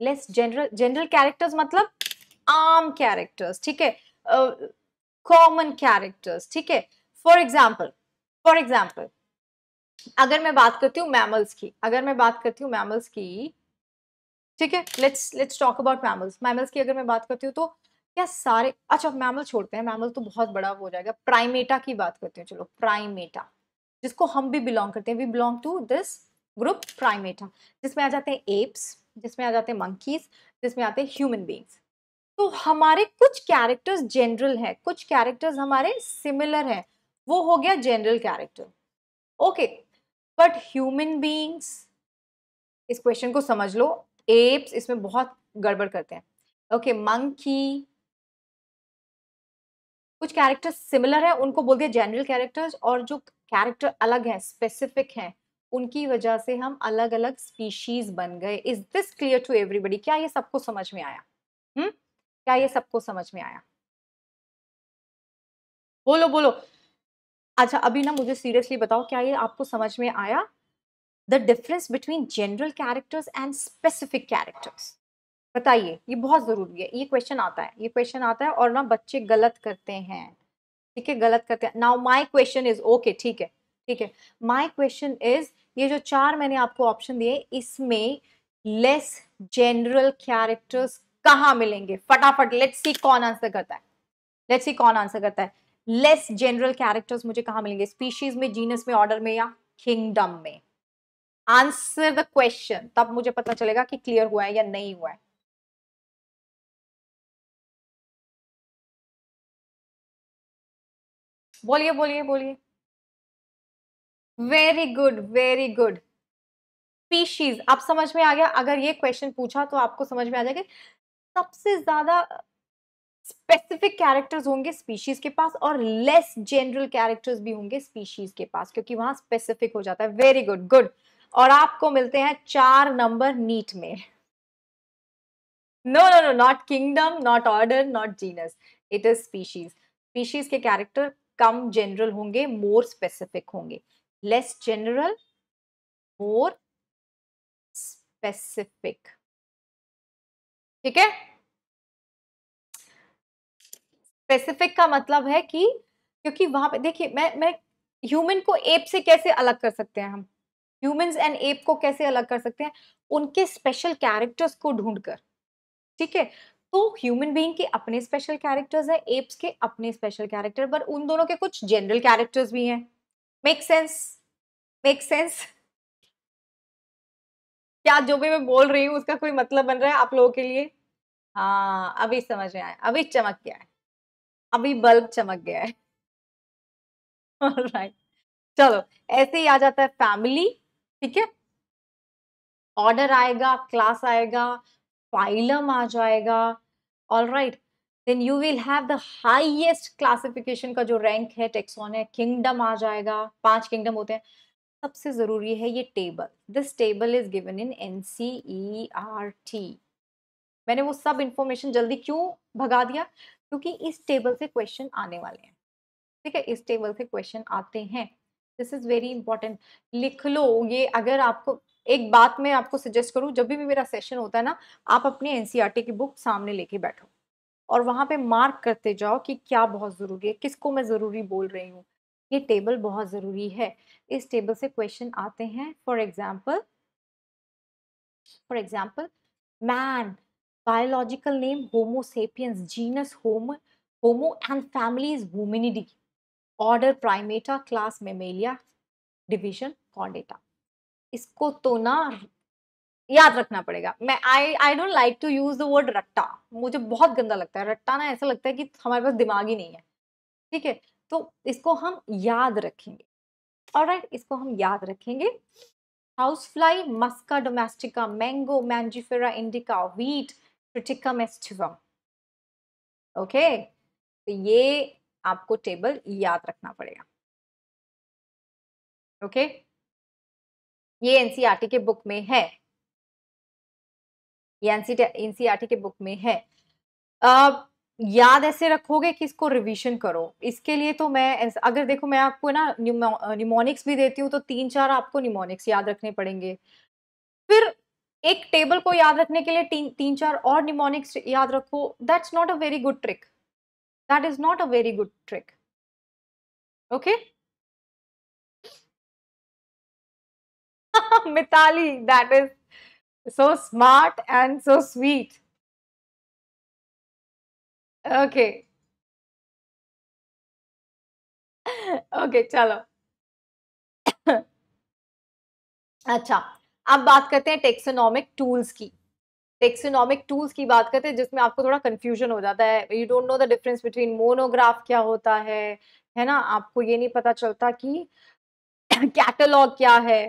less general general characters मतलब आम कैरेक्टर्स ठीक है? कॉमन कैरेक्टर्स ठीक है? फॉर एग्ज़ाम्पल फॉर एग्ज़ाम्पल अगर मैं बात करती हूँ मैमल्स की, अगर मैं बात करती हूँ मैमल्स की, ठीक है? Let's let's talk about mammals mammals की अगर मैं बात करती हूँ तो क्या सारे अच्छा मैमल छोड़ते हैं मैमल तो बहुत बड़ा हो जाएगा। प्राइमेटा की बात करते हैं, चलो प्राइमेटा जिसको हम भी बिलोंग करते हैं। We belong to this group Primata जिसमें आ जाते हैं एप्स जिसमें आ जाते हैं मंकीज जिसमें आते हैं ह्यूमन बींग्स तो हमारे कुछ कैरेक्टर्स जनरल हैं, कुछ कैरेक्टर्स हमारे सिमिलर हैं, वो हो गया general character okay but human beings is question को समझ लो एप्स इसमें बहुत गड़बड़ करते हैं। ओके मंकी कुछ कैरेक्टर्स सिमिलर है, उनको बोल दिया जनरल कैरेक्टर्स और जो कैरेक्टर अलग हैं स्पेसिफिक है, उनकी वजह से हम अलग अलग स्पीशीज बन गए। Is this clear to everybody क्या ये सबको समझ में आया? क्या ये सबको समझ में आया? बोलो बोलो। अच्छा अभी ना मुझे सीरियसली बताओ क्या ये आपको समझ में आया? The difference between general characters and specific characters. बताइए ये बहुत ज़रूरी है ये क्वेश्चन आता है ये क्वेश्चन आता है और ना बच्चे गलत करते हैं। ठीक है गलत करते हैं। Now my question is okay ठीक है ठीक है। माई क्वेश्चन इज़ ये जो चार मैंने आपको ऑप्शन दिए इसमें लेस जनरल कैरेक्टर्स कहाँ मिलेंगे? फटाफट लेट्स सी कौन आंसर करता है। लेट्स सी कौन आंसर करता है। लेस जनरल कैरेक्टर्स मुझे कहाँ मिलेंगे? स्पीशीज में जीनस में ऑर्डर में या किंगडम में? आंसर द क्वेश्चन तब मुझे पता चलेगा कि क्लियर हुआ है या नहीं हुआ है। बोलिए बोलिए बोलिए। Very good very good species आप समझ में आ गया? अगर ये क्वेश्चन पूछा तो आपको समझ में आ जाएगा सबसे ज़्यादा स्पेसिफिक कैरेक्टर्स होंगे स्पीशीज के पास और लेस जनरल कैरेक्टर्स भी होंगे स्पीशीज के पास, क्योंकि वहाँ स्पेसिफिक हो जाता है। वेरी गुड गुड और आपको मिलते हैं चार नंबर नीट में। No no no not kingdom not order not genus it is species species के कैरेक्टर कम जनरल होंगे मोर स्पेसिफिक होंगे। लेस जनरल मोर स्पेसिफिक ठीक है? स्पेसिफिक का मतलब है कि, क्योंकि वहाँ पे देखिए, मैं मैं ह्यूमन को एप से कैसे अलग कर सकते हैं हम? ह्यूमंस एंड एप को कैसे अलग कर सकते हैं? उनके स्पेशल कैरेक्टर्स को ढूंढकर ठीक है? तो ह्यूमन बीइंग के अपने स्पेशल कैरेक्टर्स हैं एप्स के अपने स्पेशल कैरेक्टर पर उन दोनों के कुछ जनरल कैरेक्टर्स भी हैं। मेक सेंस मेक सेंस क्या जो भी मैं बोल रही हूँ, उसका कोई मतलब बन रहा है आप लोगों के लिए? हाँ अभी समझ में आया, अभी चमक गया है, अभी बल्ब चमक गया है। राइट चलो, ऐसे ही आ जाता है फैमिली ठीक है? ऑर्डर आएगा क्लास आएगा फाइलम आ जाएगा all right then you will have the highest classification का जो रैंक है टेक्सोन है किंगडम आ जाएगा, पाँच किंगडम होते हैं। सबसे ज़रूरी है ये table this table is given in N C E R T मैंने वो सब इंफॉर्मेशन जल्दी क्यों भगा दिया? क्योंकि इस टेबल से क्वेश्चन आने वाले हैं। ठीक है, इस टेबल से क्वेश्चन आते हैं। दिस इज़ वेरी इंपॉर्टेंट लिख लो, ये अगर आपको, एक बात मैं आपको सजेस्ट करूँ, जब भी मेरा सेशन होता है ना, आप अपनी एनसीईआरटी की बुक सामने लेके बैठो और वहाँ पे मार्क करते जाओ कि क्या बहुत ज़रूरी है, किसको मैं ज़रूरी बोल रही हूँ। ये टेबल बहुत ज़रूरी है। इस टेबल से क्वेश्चन आते हैं। For example for example man biological name Homo sapiens, genus Homo, Homo and family is Hominidae, order Primata, class Mammalia. इसको तो ना याद रखना पड़ेगा। मैं I I don't like to use the word रट्टा। मुझे बहुत गंदा लगता है। रट्टा ना ऐसा लगता है कि हमारे पास दिमाग ही नहीं है। ठीक है? तो इसको हम याद रखेंगे। और राइट इसको हम याद रखेंगे। House fly Musca domestica mango Mangifera indica wheat Triticum aestivum okay? तो ये आपको टेबल याद रखना पड़ेगा। ओके? okay? ये एनसीआरटी के बुक में है। ये एनसीआरटी के बुक में है। अब याद ऐसे रखोगे कि इसको रिवीजन करो। इसके लिए तो मैं अगर देखो मैं आपको ना निमोनिक्स भी देती हूँ तो तीन चार आपको निमोनिक्स याद रखने पड़ेंगे। फिर एक टेबल को याद रखने के लिए तीन तीन, चार और निमोनिक्स याद रखो। That's not a very good trick that is not a very good trick okay Mitali that is so smart and so sweet okay okay चलो। अच्छा। अब बात करते हैं टेक्सोनॉमिक टूल्स की। टेक्सोनॉमिक टूल्स की बात करते हैं, जिसमें आपको थोड़ा कंफ्यूजन हो जाता है। You don't know the difference between monograph क्या होता है है ना? आपको ये नहीं पता चलता कि कैटलॉग क्या है।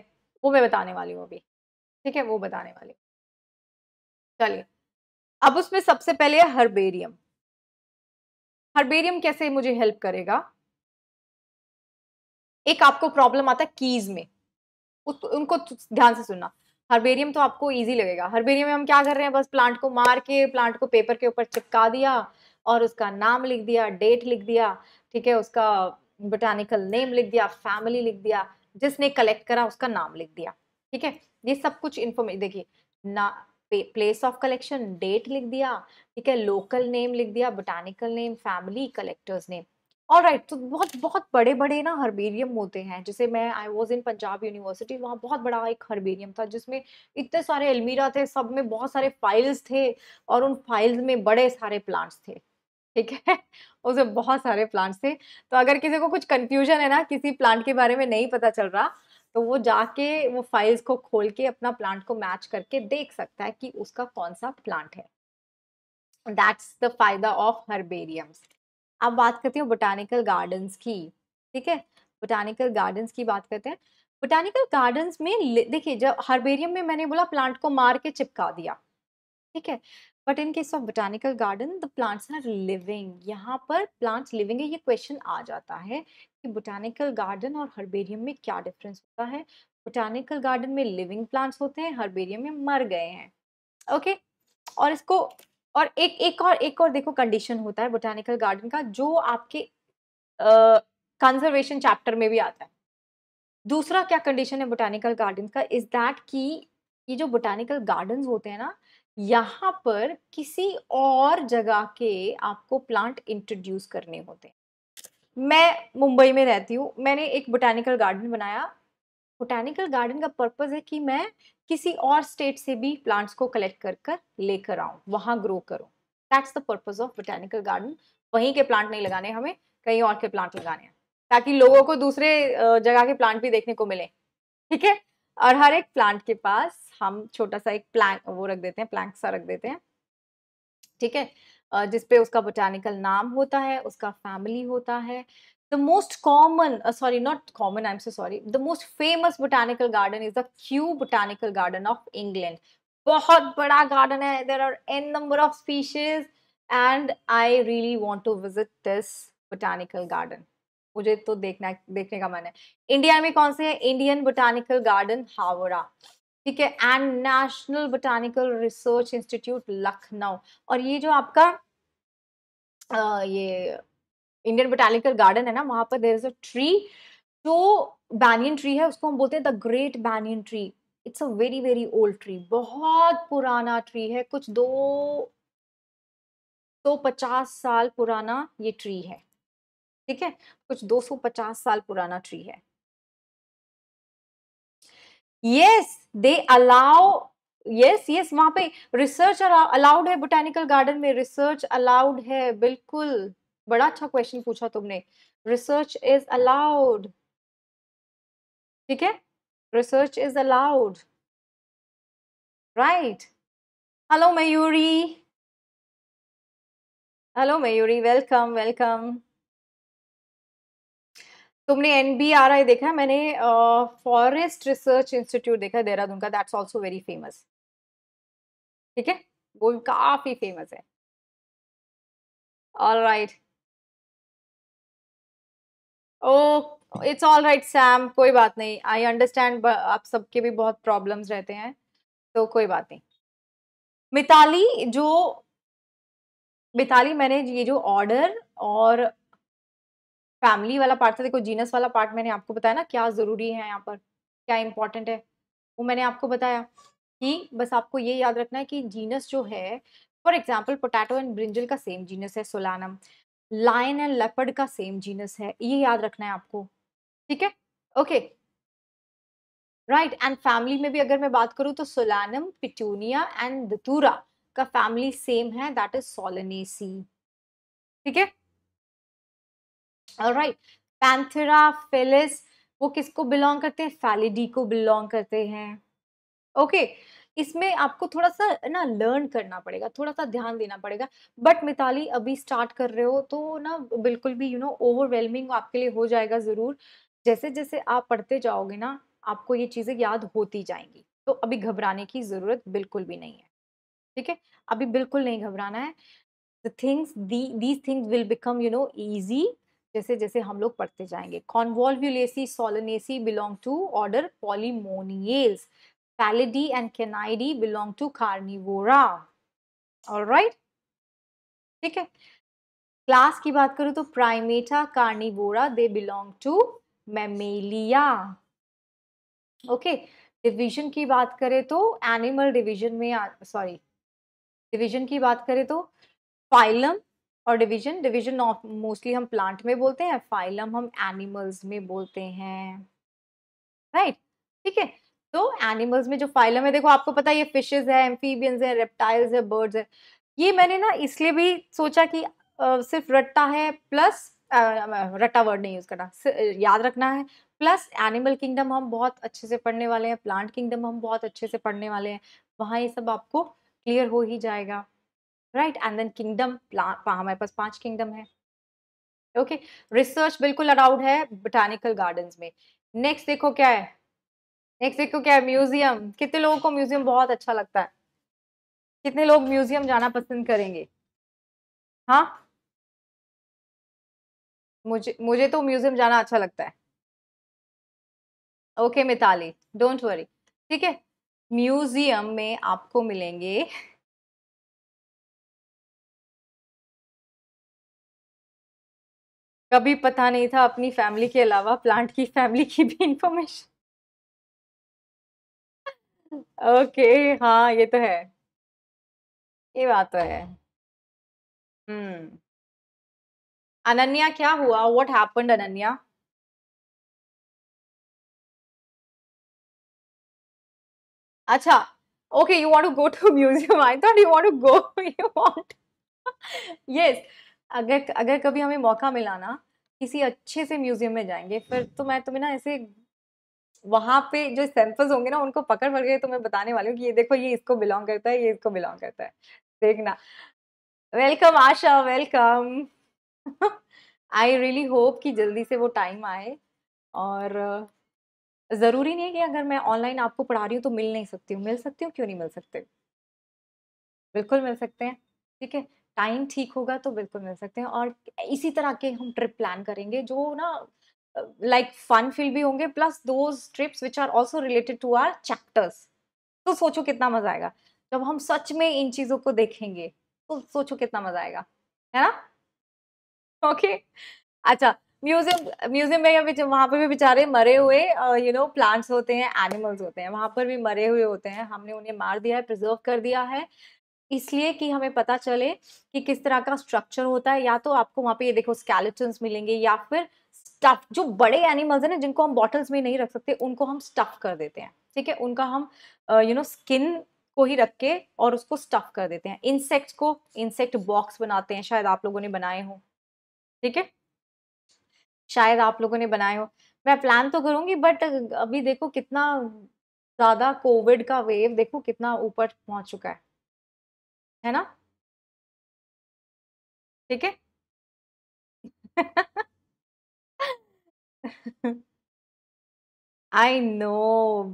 वो मैं बताने वाली हूँ अभी। ठीक है? वो बताने वाली चलिए। अब उसमें सबसे पहले है हर्बेरियम हर्बेरियम कैसे मुझे हेल्प करेगा? एक आपको प्रॉब्लम आता है कीज में। उनको ध्यान से सुनना। हर्बेरियम तो आपको इजी लगेगा। हर्बेरियम में हम क्या कर रहे हैं? बस प्लांट को मार के प्लांट को पेपर के ऊपर चिपका दिया और उसका नाम लिख दिया डेट लिख दिया, ठीक है? उसका बोटानिकल नेम लिख दिया फैमिली लिख दिया, जिसने कलेक्ट करा उसका नाम लिख दिया, ठीक है? ये सब कुछ इन्फॉर्मेशन देखिए, ना प्लेस ऑफ़ कलेक्शन डेट लिख दिया, ठीक है? लोकल नेम लिख दिया botanical name family collectors name और राइट तो बहुत बहुत बड़े बड़े ना हर्बेरियम होते हैं। जैसे मैं I was in Punjab university वहाँ बहुत बड़ा एक हर्बेरियम था, जिसमें इतने सारे अलमीरा थे, सब में बहुत सारे फाइल्स थे और उन फाइल्स में बड़े सारे प्लांट्स थे, ठीक है? उसमें बहुत सारे प्लांट्स थे। तो अगर किसी को कुछ कन्फ्यूज़न है ना, किसी प्लांट के बारे में नहीं पता चल रहा तो वो जाके वो फाइल्स को खोल के अपना प्लांट को मैच करके देख सकता है कि उसका कौन सा प्लांट है। दैट्स द फ़ायदा ऑफ़ हर्बेरियम्स अब बात करते हैं बोटानिकल गार्डन्स की, ठीक है? बोटानिकल गार्डन्स की बात करते हैं। बोटानिकल गार्डन्स में देखिए, जब हर्बेरियम में मैंने बोला प्लांट को मार के चिपका दिया, ठीक है? But in case of botanical garden the plants are living यहाँ पर प्लांट्स लिविंग है, ये क्वेश्चन आ जाता है कि बोटानिकल गार्डन और हर्बेरियम में क्या डिफरेंस होता है? बोटानिकल गार्डन में लिविंग प्लांट्स होते हैं हर्बेरियम में मर गए हैं ओके okay? और इसको और एक एक और एक और देखो कंडीशन होता है बोटानिकल गार्डन का, जो आपके कंजर्वेशन चैप्टर में भी आता है। दूसरा क्या कंडीशन है बोटानिकल गार्डन का? इज़ दैट कि ये जो बोटानिकल गार्डन होते हैं ना, यहाँ पर किसी और जगह के आपको प्लांट इंट्रोड्यूस करने होते हैं। मैं मुंबई में रहती हूँ, मैंने एक बोटानिकल गार्डन बनाया बोटानिकल गार्डन का पर्पज़ है कि मैं किसी और स्टेट से भी प्लांट्स को कलेक्ट कर कर लेकर आऊँ, वहाँ ग्रो करूँ। That's the purpose of botanical garden वहीं के प्लांट नहीं लगाने हमें, कहीं और के प्लांट लगाने हैं, ताकि लोगों को दूसरे जगह के प्लांट भी देखने को मिले। ठीक है? और हर एक प्लांट के पास हम छोटा सा एक प्लैंक वो रख देते हैं प्लैंक सा रख देते हैं। ठीक है? जिसपे उसका बोटानिकल नाम होता है, उसका फैमिली होता है the most common uh, sorry not common i'm so sorry. The most famous botanical garden is the kew botanical garden of england. बहुत बड़ा गार्डन है. There are an number of species and I really want to visit this botanical garden मुझे तो देखना देखने का मन है. इंडिया में कौन से है? Indian botanical garden Howrah. ठीक है? And national botanical research institute Lucknow. और ये जो आपका आ, ये इंडियन बोटानिकल गार्डन है ना, वहाँ पर देर इज़ अ ट्री जो बैनियन ट्री है, उसको हम बोलते हैं the great banyan tree it's a very very old tree बहुत पुराना ट्री है, कुछ दो सौ पचास साल पुराना ये ट्री है। ठीक है? कुछ दो सौ पचास साल पुराना ट्री है। Yes they allow yes yes वहाँ पे रिसर्च अलाउड है बोटेनिकल गार्डन में रिसर्च अलाउड है, बिल्कुल। बड़ा अच्छा क्वेश्चन पूछा तुमने। रिसर्च इज़ अलाउड ठीक है? Research is allowed right hello Mayuri hello Mayuri welcome welcome तुमने एनबीआरआई देखा है? मैंने फॉरेस्ट रिसर्च इंस्टीट्यूट देखा देहरादून का। दैट्स आल्सो वेरी फ़ेमस ठीक है? वो काफ़ी फ़ेमस है। All right it's all right Sam कोई बात नहीं. आई अंडरस्टैंड आप सबके भी बहुत प्रॉब्लम्स रहते हैं तो कोई बात नहीं. मिताली, जो, मिताली, मैंने ये जो ऑर्डर और फैमिली वाला पार्ट था, देखो जीनस वाला पार्ट मैंने आपको बताया ना, क्या ज़रूरी है यहाँ पर, क्या इंपॉर्टेंट है, वो मैंने आपको बताया कि बस आपको ये याद रखना है कि जीनस जो है for example potato and brinjal का सेम जीनस है, सोलानम. लाइन एंड लेपर्ड का सेम जीनस है, ये याद रखना है आपको, ठीक है? ओके। राइट, एंड फैमिली में भी अगर मैं बात करूँ तो सोलानम, पिटूनिया एंड दतूरा का फैमिली सेम है, दैट इज़ सोलनेसी, ठीक है? राइट पैंथेरा, फेलिस, वो किसको बिलोंग करते हैं? फैलिडी को बिलोंग करते हैं, ओके। okay. इसमें आपको थोड़ा सा ना लर्न करना पड़ेगा थोड़ा सा ध्यान देना पड़ेगा। बट मिताली, अभी स्टार्ट कर रहे हो तो ना बिल्कुल भी यू नो ओवरवेलमिंग आपके लिए हो जाएगा ज़रूर। जैसे जैसे आप पढ़ते जाओगे ना, आपको ये चीज़ें याद होती जाएँगी। तो अभी घबराने की ज़रूरत बिल्कुल भी नहीं है। ठीक है? अभी बिल्कुल नहीं घबराना है। The things these things will become you know easy जैसे जैसे हम लोग पढ़ते जाएँगे। Convolvulaceae Solanaceae belong to order Polemoniales Felidae and Canidae belong to Carnivora right ठीक है? क्लास की बात करूँ तो Primata Carnivora they belong to Mammalia okay division की बात करें तो एनिमल डिवीज़न में सॉरी डिवीज़न की बात करें तो फाइलम और डिवीज़न डिवीज़न ऑफ़ मोस्टली हम प्लांट में बोलते हैं फाइलम हम एनिमल्स में बोलते हैं। राइट ठीक है? तो एनिमल्स में जो फाइलम है देखो आपको पता है ये फिशेज है एम्फीबियंस है रेप्टाइल्स है बर्ड्स है। ये मैंने ना इसलिए भी सोचा कि आ, सिर्फ़ रट्टा है प्लस रट्टा वर्ड नहीं यूज़ करना याद रखना है। प्लस एनिमल किंगडम हम बहुत अच्छे से पढ़ने वाले हैं प्लांट किंगडम हम बहुत अच्छे से पढ़ने वाले हैं। वहाँ ये सब आपको क्लियर हो ही जाएगा। राइट एंड देन किंगडम हमारे पास पाँच किंगडम है। ओके रिसर्च बिल्कुल अलाउड है बोटानिकल गार्डन्स में। नेक्स्ट देखो क्या है? नेक्स्ट देखो क्या है? म्यूज़ियम। कितने लोगों को म्यूज़ियम बहुत अच्छा लगता है? कितने लोग म्यूज़ियम जाना पसंद करेंगे? हाँ? मुझे मुझे तो म्यूज़ियम जाना अच्छा लगता है। Okay Mitali, don't worry. ठीक है, म्यूज़ियम में आपको मिलेंगे कभी पता नहीं था अपनी फैमिली के अलावा प्लांट की फैमिली की भी इंफॉर्मेशन ओके हाँ ये तो है। ये बात तो है। हम्म। अनन्या, क्या हुआ? What happened Ananya? अच्छा okay you want to go to museum I thought you want to go you want yes अगर अगर कभी हमें मौका मिला ना, किसी अच्छे से म्यूज़ियम में जाएँगे, फिर तो मैं तुम्हें ना ऐसे वहाँ पे जो सैंपल्स होंगे ना, उनको पकड़ पकड़ के तुम्हें बताने वाली हूँ कि ये देखो, ये इसको बिलोंग करता है, ये इसको बिलोंग करता है। देखना। Welcome Asha welcome I really hope कि जल्दी से वो टाइम आए और, ज़रूरी नहीं है कि अगर मैं ऑनलाइन आपको पढ़ा रही हूँ तो मिल नहीं सकती हूँ। मिल सकती हूँ, क्यों नहीं मिल सकते? बिल्कुल मिल सकते हैं, ठीक है? टाइम ठीक होगा तो बिल्कुल मिल सकते हैं और इसी तरह के हम ट्रिप प्लान करेंगे जो ना लाइक फन फील भी होंगे plus those trips which are also related to our chapters तो सोचो कितना मज़ा आएगा। जब हम सच में इन चीज़ों को देखेंगे तो सोचो कितना मज़ा आएगा, है ना? Okay okay? अच्छा म्यूज़ियम म्यूज़ियम में वहाँ पर भी बेचारे मरे हुए यू नो प्लांट्स होते हैं एनिमल्स होते हैं, वहाँ पर भी मरे हुए होते हैं, हमने उन्हें मार दिया है प्रिजर्व कर दिया है। इसलिए कि हमें पता चले कि किस तरह का स्ट्रक्चर होता है, या तो आपको वहाँ पे ये देखो स्केलेटन्स मिलेंगे, या फिर स्टफ़ जो बड़े एनिमल्स हैं ना, जिनको हम बॉटल्स में नहीं रख सकते, उनको हम स्टफ़ कर देते हैं, ठीक है? उनका हम यू नो स्किन को ही रख के और उसको स्टफ़ कर देते हैं। इंसेक्ट को इंसेक्ट बॉक्स बनाते हैं, शायद आप लोगों ने बनाए हो, ठीक है? शायद आप लोगों ने बनाए हो। मैं प्लान तो करूँगी बट अभी देखो कितना ज़्यादा कोविड का वेव देखो कितना ऊपर पहुँच चुका है है ना? ठीक है? आई नो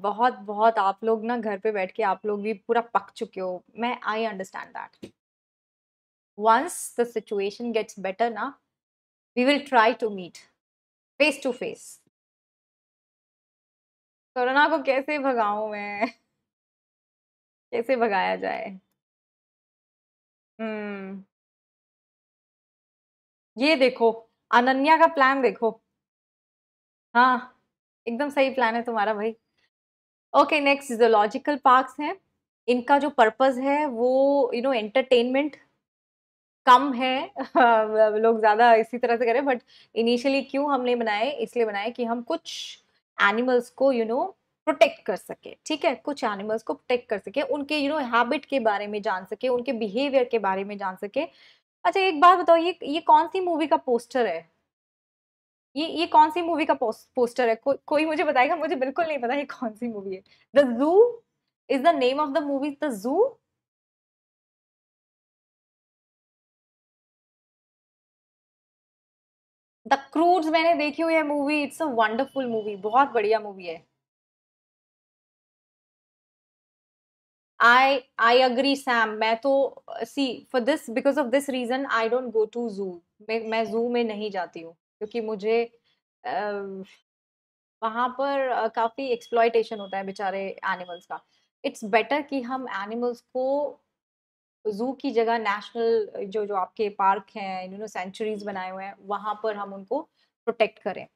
बहुत बहुत आप लोग ना घर पे बैठ के आप लोग भी पूरा पक चुके हो। मैं I understand that once the situation gets better ना we will try to meet face to face corona को कैसे भगाऊं मैं? कैसे भगाया जाए? हम्म। ये देखो, अनन्या का प्लान देखो। हाँ एकदम सही प्लान है तुम्हारा भाई। ओके नेक्स्ट जोलॉजिकल पार्क्स हैं। इनका जो पर्पस है, वो यू नो एंटरटेनमेंट कम है। लोग ज़्यादा इसी तरह से करें बट इनिशियली क्यों हमने बनाए? इसलिए बनाए कि हम कुछ एनिमल्स को यू नो प्रोटेक्ट कर सके। ठीक है? कुछ एनिमल्स को प्रोटेक्ट कर सके, उनके यू नो हैबिट के बारे में जान सके, उनके बिहेवियर के बारे में जान सके। अच्छा एक बात बताओ, ये ये कौन सी मूवी का पोस्टर है? ये ये कौन सी मूवी का पोस्ट, पोस्टर है? को, कोई मुझे बताएगा? मुझे बिल्कुल नहीं पता ये कौन सी मूवी है। The zoo is the name of the movie the zoo the cruise मैंने देखी हुई है movie it's a wonderful movie बहुत बढ़िया मूवी है। आई आई अग्री सैम मैं तो see for this because of this reason I don't go to zoo मैं मैं जू में नहीं जाती हूँ। क्योंकि मुझे वहाँ पर काफ़ी एक्सप्लॉयटेशन होता है बेचारे एनिमल्स का। इट्स बेटर कि हम एनिमल्स को जू की जगह नेशनल जो जो आपके पार्क हैं यू नो सेंचुरीज बनाए हुए हैं, वहाँ पर हम उनको प्रोटेक्ट करें।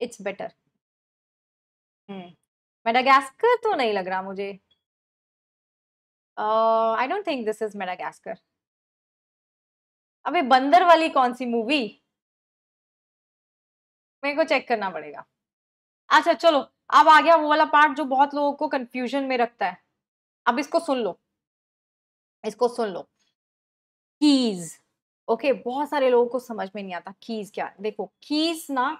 It's better hmm. मेडागास्कर तो नहीं लग रहा मुझे। I don't think this is Madagascar अबे बंदर वाली कौन सी मूवी मेरे को चेक करना पड़ेगा। अच्छा चलो, अब आ गया वो वाला पार्ट जो बहुत लोगों को कंफ्यूजन में रखता है। अब इसको सुन लो। इसको सुन लो। कीज ओके बहुत सारे लोगों को समझ में नहीं आता कीज क्या देखो कीज ना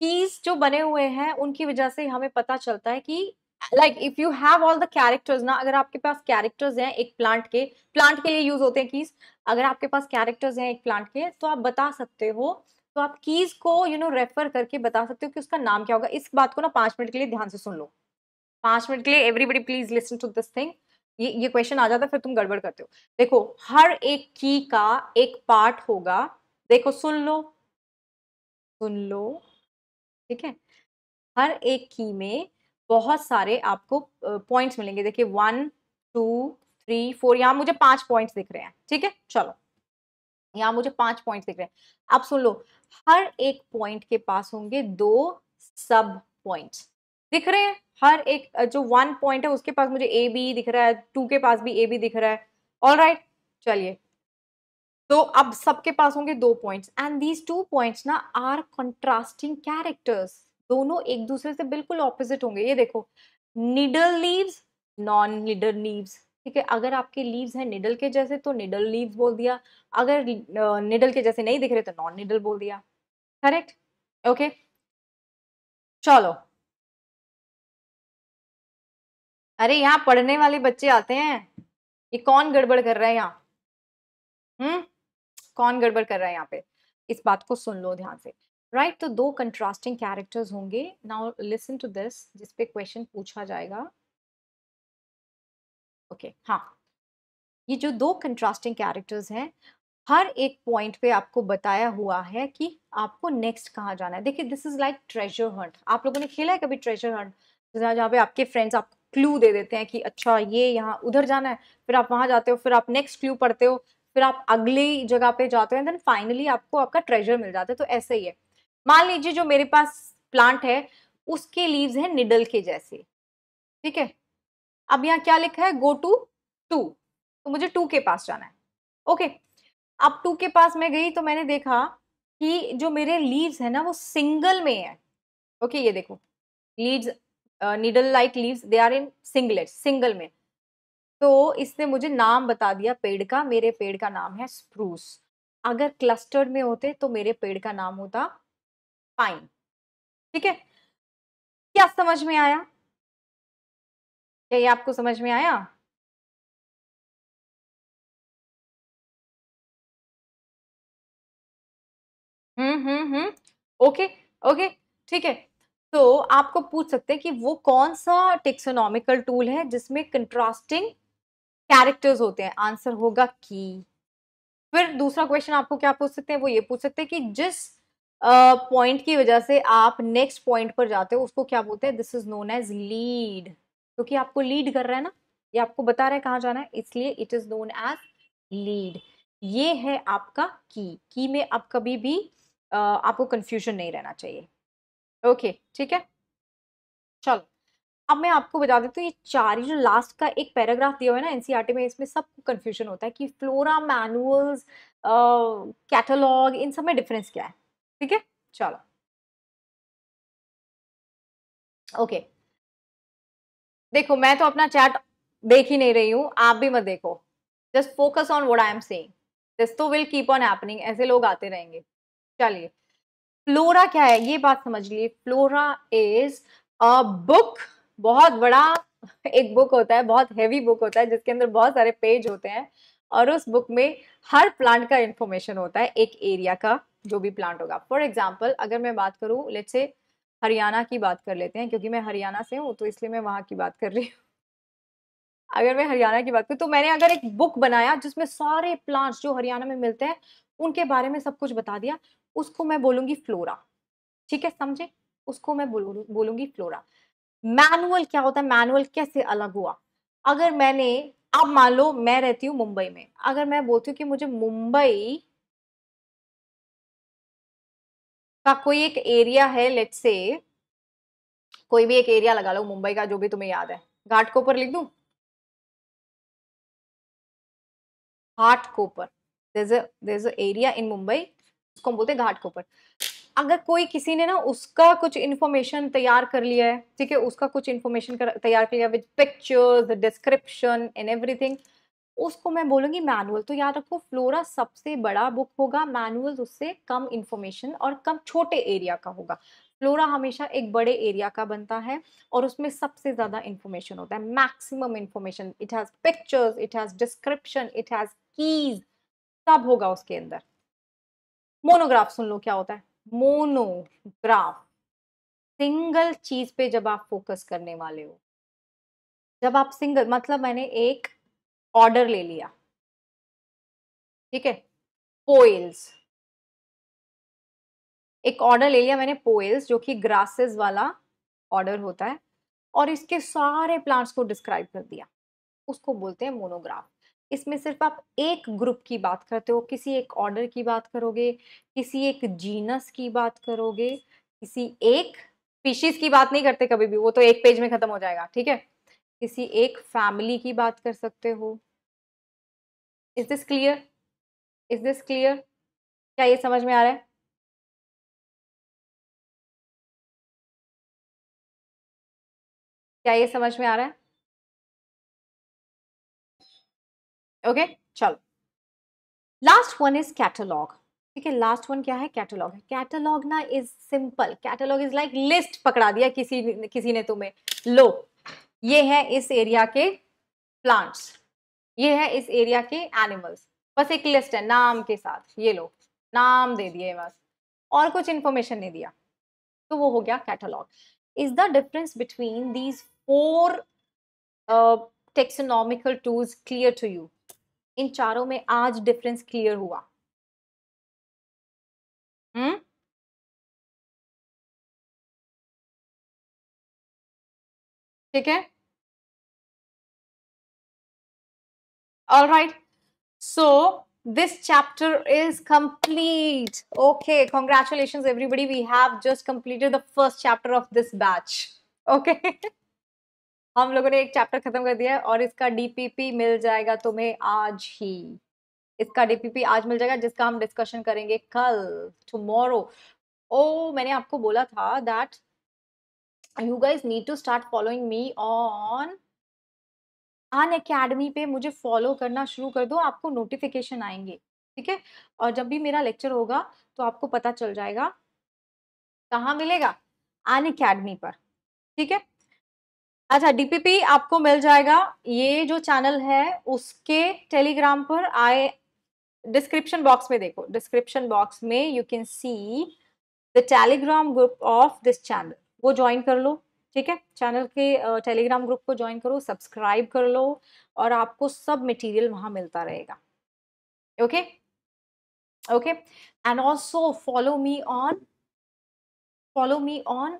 कीज जो बने हुए हैं, उनकी वजह से हमें पता चलता है कि like if you have all the characters ना, अगर आपके पास कैरेक्टर्स हैं एक प्लांट के प्लांट के लिए यूज़ होते हैं कीज अगर आपके पास कैरेक्टर्स हैं एक प्लांट के तो आप बता सकते हो तो आप कीज को यू नो रेफर करके बता सकते हो कि उसका नाम क्या होगा। इस बात को ना पाँच मिनट के लिए ध्यान से सुन लो। पाँच मिनट के लिए everybody please listen to this thing ये ये क्वेश्चन आ जाता है, फिर तुम गड़बड़ करते हो। देखो, हर एक की का एक पार्ट होगा। देखो, सुन लो। सुन लो। ठीक है? हर एक की में बहुत सारे आपको पॉइंट्स मिलेंगे। देखिए वन टू थ्री फोर यहाँ मुझे पाँच पॉइंट्स दिख रहे हैं। ठीक है? चलो। यहाँ मुझे पाँच पॉइंट दिख रहे हैं। अब सुन लो, हर एक पॉइंट के पास होंगे दो सब पॉइंट्स। दिख रहे हैं? हर एक जो वन पॉइंट है उसके पास मुझे ए, बी दिख रहा है, टू के पास भी ए, बी दिख रहा है। ऑल राइट चलिए। तो अब सबके पास होंगे दो points and these two points ना आर कंट्रास्टिंग कैरेक्टर्स दोनों एक दूसरे से बिल्कुल ऑपोजिट होंगे। ये देखो needle leaves non needle leaves ठीक है अगर आपके लीव्स हैं निडल के जैसे तो निडल लीव्स बोल दिया। अगर निडल के जैसे नहीं दिख रहे तो नॉन निडल बोल दिया। करेक्ट ओके चलो। अरे यहाँ पढ़ने वाले बच्चे आते हैं। ये कौन गड़बड़ कर रहा है यहाँ? हम्म कौन गड़बड़ कर रहा है यहाँ पे? इस बात को सुन लो ध्यान से। राइट right, तो दो कंट्रास्टिंग कैरेक्टर्स होंगे। नाउ लिसन टू दिस जिसपे क्वेश्चन पूछा जाएगा। ओके okay, हाँ। ये जो दो कंट्रास्टिंग कैरेक्टर्स हैं हर एक पॉइंट पे आपको बताया हुआ है कि आपको नेक्स्ट कहाँ जाना है। देखिए this is like treasure hunt आप लोगों ने खेला है कभी ट्रेजर हंट जहाँ पे आपके फ्रेंड्स आपको क्लू दे देते हैं कि अच्छा ये यहाँ उधर जाना है फिर आप वहाँ जाते हो फिर आप नेक्स्ट क्लू पढ़ते हो फिर आप अगली जगह पे जाते हो देन फाइनली आपको आपका ट्रेजर मिल जाता है। तो ऐसे ही है। मान लीजिए जो मेरे पास प्लांट है उसके लीव्स हैं निडल के जैसे। ठीक है? अब यहाँ क्या लिखा है? गो टू टू तो मुझे टू के पास जाना है। ओके अब टू के पास मैं गई तो मैंने देखा कि जो मेरे लीव्स है ना, वो सिंगल में है। ओके ये देखो। Leaves needle like leaves they are in singlet single में। तो इसने मुझे नाम बता दिया, पेड़ का। मेरे पेड़ का नाम है स्प्रूस अगर क्लस्टर्ड में होते तो मेरे पेड़ का नाम होता पाइन ठीक है? क्या समझ में आया? क्या ये आपको समझ में आया? हम्म हम्म हम्म ओके ओके ठीक है। तो आपको पूछ सकते हैं कि वो कौन सा टेक्सोनॉमिकल टूल है जिसमें कंट्रास्टिंग कैरेक्टर्स होते हैं? आंसर होगा की। फिर दूसरा क्वेश्चन आपको क्या पूछ सकते हैं? वो ये पूछ सकते हैं कि जिस पॉइंट uh, की वजह से आप नेक्स्ट पॉइंट पर जाते हो उसको क्या बोलते हैं? This is known as lead. क्योंकि आपको लीड कर रहा है ना ये आपको बता रहा है कहाँ जाना है इसलिए it is known as lead ये है आपका की की में आप कभी भी uh, आपको कंफ्यूजन नहीं रहना चाहिए। ओके okay, ठीक है? चलो अब मैं आपको बता देती हूँ ये चार जो लास्ट का एक पैराग्राफ दिया हुआ है ना एनसीईआरटी में इसमें सब कंफ्यूजन होता है कि फ्लोरा मैनुअल्स कैटलॉग इन सब में डिफरेंस क्या है? ठीक है? चलो। ओके देखो, मैं तो अपना चैट देख ही नहीं रही हूँ, आप भी मत देखो। Just focus on what I am saying this too will keep on happening ऐसे लोग आते रहेंगे। चलिए। फ्लोरा क्या है? ये बात समझ लीजिए। फ्लोरा इज़ अ बुक बहुत बड़ा एक बुक होता है, बहुत हैवी बुक होता है, जिसके अंदर बहुत सारे पेज होते हैं, और उस बुक में हर प्लांट का इंफॉर्मेशन होता है, एक एरिया का, जो भी प्लांट होगा। फॉर एग्ज़ाम्पल अगर मैं बात करूँ लेट से हरियाणा की बात कर लेते हैं, क्योंकि मैं हरियाणा से हूँ तो इसलिए मैं वहाँ की बात कर रही हूँ। अगर मैं हरियाणा की बात करूँ तो मैंने अगर एक बुक बनाया, जिसमें सारे प्लांट्स जो हरियाणा में मिलते हैं, उनके बारे में सब कुछ बता दिया, उसको मैं बोलूँगी फ्लोरा। ठीक है, समझे? उसको मैं बोलूँगी फ्लोरा। मैनुअल क्या होता है? मैनुअल कैसे अलग हुआ? अगर मैंने, अब मान लो मैं रहती हूँ मुंबई में, अगर मैं बोलती हूँ कि मुझे मुंबई का कोई एक एरिया है लेट से कोई भी एक एरिया लगा लो, मुंबई का जो भी तुम्हें याद है। घाट कोपर लिख दू? घाट कोपर। एरिया इन मुंबई, उसको हम बोलते हैं घाट कोपर। अगर कोई किसी ने ना उसका कुछ इन्फॉर्मेशन तैयार कर लिया है, ठीक है, उसका कुछ इन्फॉर्मेशन तैयार कर लिया with pictures description and everything उसको मैं बोलूँगी मैनुअल। तो याद रखो, फ्लोरा सबसे बड़ा बुक होगा मैनुअल उससे कम इन्फॉर्मेशन और कम छोटे एरिया का होगा। फ्लोरा हमेशा एक बड़े एरिया का बनता है और उसमें सबसे ज़्यादा इन्फॉर्मेशन होता है। Maximum information, it has pictures, it has description, it has keys, सब होगा उसके अंदर। मोनोग्राफ सुन लो, क्या होता है? मोनोग्राफ। सिंगल चीज़ पे जब आप फोकस करने वाले हो, जब आप सिंगल मतलब मैंने एक ऑर्डर ले लिया। ठीक है? पोइल्स एक ऑर्डर ले लिया मैंने पोइल्स जो कि ग्रासेस वाला ऑर्डर होता है, और इसके सारे प्लांट्स को डिस्क्राइब कर दिया। उसको बोलते हैं मोनोग्राफ। इसमें सिर्फ़ आप एक ग्रुप की बात करते हो, किसी एक ऑर्डर की बात करोगे, किसी एक जीनस की बात करोगे, किसी एक स्पीशीज की बात नहीं करते कभी भी, वो तो एक पेज में खत्म हो जाएगा, ठीक है? किसी एक फैमिली की बात कर सकते हो is this clear is this clear क्या ये समझ में आ रहा है? क्या ये समझ में आ रहा है? ओके चलो। लास्ट वन इज़ कैटलॉग ठीक है लास्ट वन क्या है? कैटलॉग कैटलॉग ना is simple catalogue is like list पकड़ा दिया किसी किसी ने तुम्हें। लो, ये है इस एरिया के प्लांट्स ये है इस एरिया के एनिमल्स बस एक लिस्ट है, नाम के साथ, ये लो। नाम दे दिए बस। और कुछ इंफॉर्मेशन नहीं दिया। तो वो हो गया catalogue is the difference between these four taxonomical tools clear to you इन चारों में आज डिफरेंस क्लियर हुआ। हम्म? ठीक है? All right so this chapter is complete okay congratulations everybody we have just completed the first chapter of this batch okay हम लोगों ने एक चैप्टर खत्म कर दिया है और इसका डीपीपी मिल जाएगा तुम्हें आज ही इसका डीपीपी आज मिल जाएगा जिसका हम डिस्कशन करेंगे कल टुमारो ओ मैंने आपको बोला था that you guys need to start following me on Unacademy पे मुझे फॉलो करना शुरू कर दो, आपको नोटिफिकेशन आएँगे, ठीक है? और जब भी मेरा लेक्चर होगा तो आपको पता चल जाएगा, कहाँ मिलेगा? अन अकेडमी पर, ठीक है? अच्छा डीपीपी आपको मिल जाएगा, ये जो चैनल है, उसके टेलीग्राम पर आए, डिस्क्रिप्शन बॉक्स में देखो, डिस्क्रिप्शन बॉक्स में you can see the Telegram group of this channel वो ज्वाइन कर लो। ठीक है? चैनल के टेलीग्राम ग्रुप को ज्वाइन करो सब्सक्राइब कर लो और आपको सब मटेरियल वहाँ मिलता रहेगा। Okay okay and also follow me on follow me on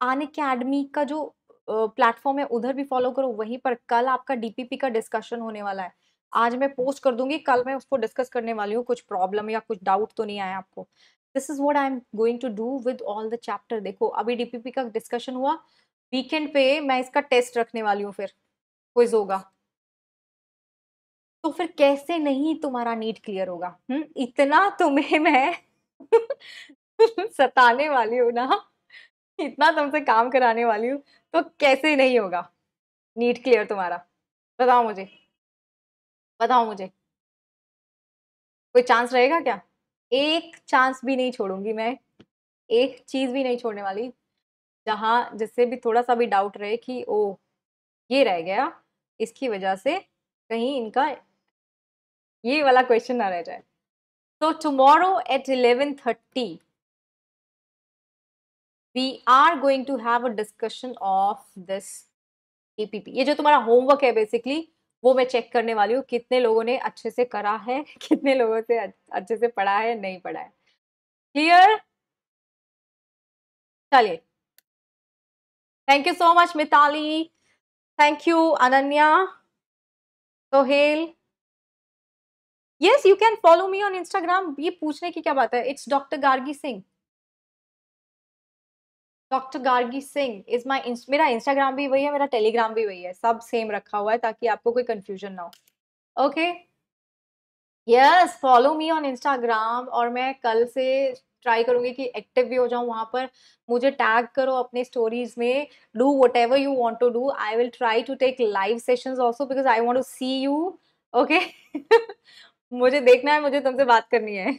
Unacademy का जो प्लेटफॉर्म है, उधर भी फॉलो करो, वहीं पर कल आपका डीपीपी का डिस्कशन होने वाला है। आज मैं पोस्ट कर दूँगी, कल मैं उसको डिस्कस करने वाली हूँ, कुछ प्रॉब्लम या कुछ डाउट तो नहीं आया आपको। This is what I am going to do with all the chapter देखो, अभी डीपीपी का डिस्कशन हुआ वीकेंड पे मैं इसका टेस्ट रखने वाली हूँ फिर, क्विज होगा। तो फिर कैसे नहीं तुम्हारा नीट क्लियर होगा? हुँ? इतना तुम्हें मैं सताने वाली हूँ ना, इतना तुमसे काम कराने वाली हूँ तो कैसे नहीं होगा? नीट क्लियर तुम्हारा। बताओ मुझे। बताओ मुझे। कोई चांस रहेगा क्या? एक चांस भी नहीं छोड़ूँगी मैं। एक चीज़ भी नहीं छोड़ने वाली। जहाँ जिससे भी थोड़ा सा भी डाउट रहे कि ओ ये रह गया, इसकी वजह से कहीं इनका ये वाला क्वेश्चन ना रह जाए। तो tomorrow at eleven thirty we are going to have a discussion of this APP ये जो तुम्हारा होमवर्क है बेसिकली वो मैं चेक करने वाली हूँ, कितने लोगों ने अच्छे से करा है, कितने लोगों से अच्छे से पढ़ा है, नहीं पढ़ा है। क्लियर चलिए thank you so much Mitali thank you Ananya Sohel yes you can follow me on Instagram ये पूछने की क्या बात है? It's doctor Gargi Singh doctor Gargi Singh is my मेरा इंस्टाग्राम भी वही है, मेरा टेलीग्राम भी वही है। सब सेम रखा हुआ है ताकि आपको कोई कंफ्यूजन ना हो। Okay yes follow me on Instagram और मैं कल से ट्राई करूँगी कि एक्टिव भी हो जाऊँ वहाँ पर। मुझे टैग करो अपने स्टोरीज में, do whatever you want to do I will try to take live sessions also because I want to see you okay मुझे देखना है, मुझे तुमसे बात करनी है।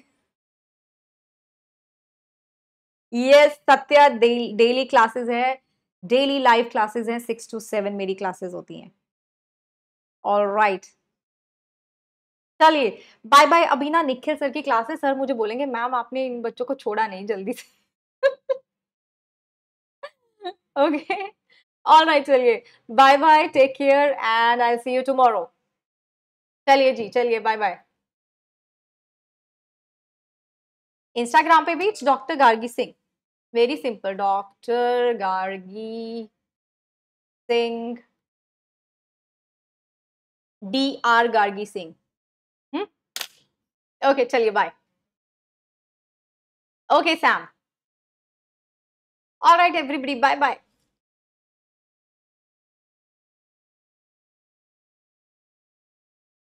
यस सत्या डेली क्लासेस है डेली लाइव क्लासेस हैं सिक्स टू सेवन मेरी क्लासेस होती हैं। ऑल राइट चलिए बाय बाय अभी ना निखिल सर की क्लास है सर मुझे बोलेंगे मैम आपने इन बच्चों को छोड़ा नहीं जल्दी से. ओके ऑल राइट चलिए bye bye take care and I see you tomorrow चलिए जी, चलिए बाय बाय इंस्टाग्राम पे भी doctor Gargi Singh very simple doctor Gargi Singh D R Gargi Singh okay चलिए bye okay Sam all right everybody bye bye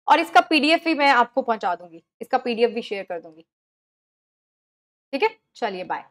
और इसका PDF भी मैं आपको पहुँचा दूँगी। इसका पीडीएफ भी शेयर कर दूँगी। ठीक है? चलिए बाय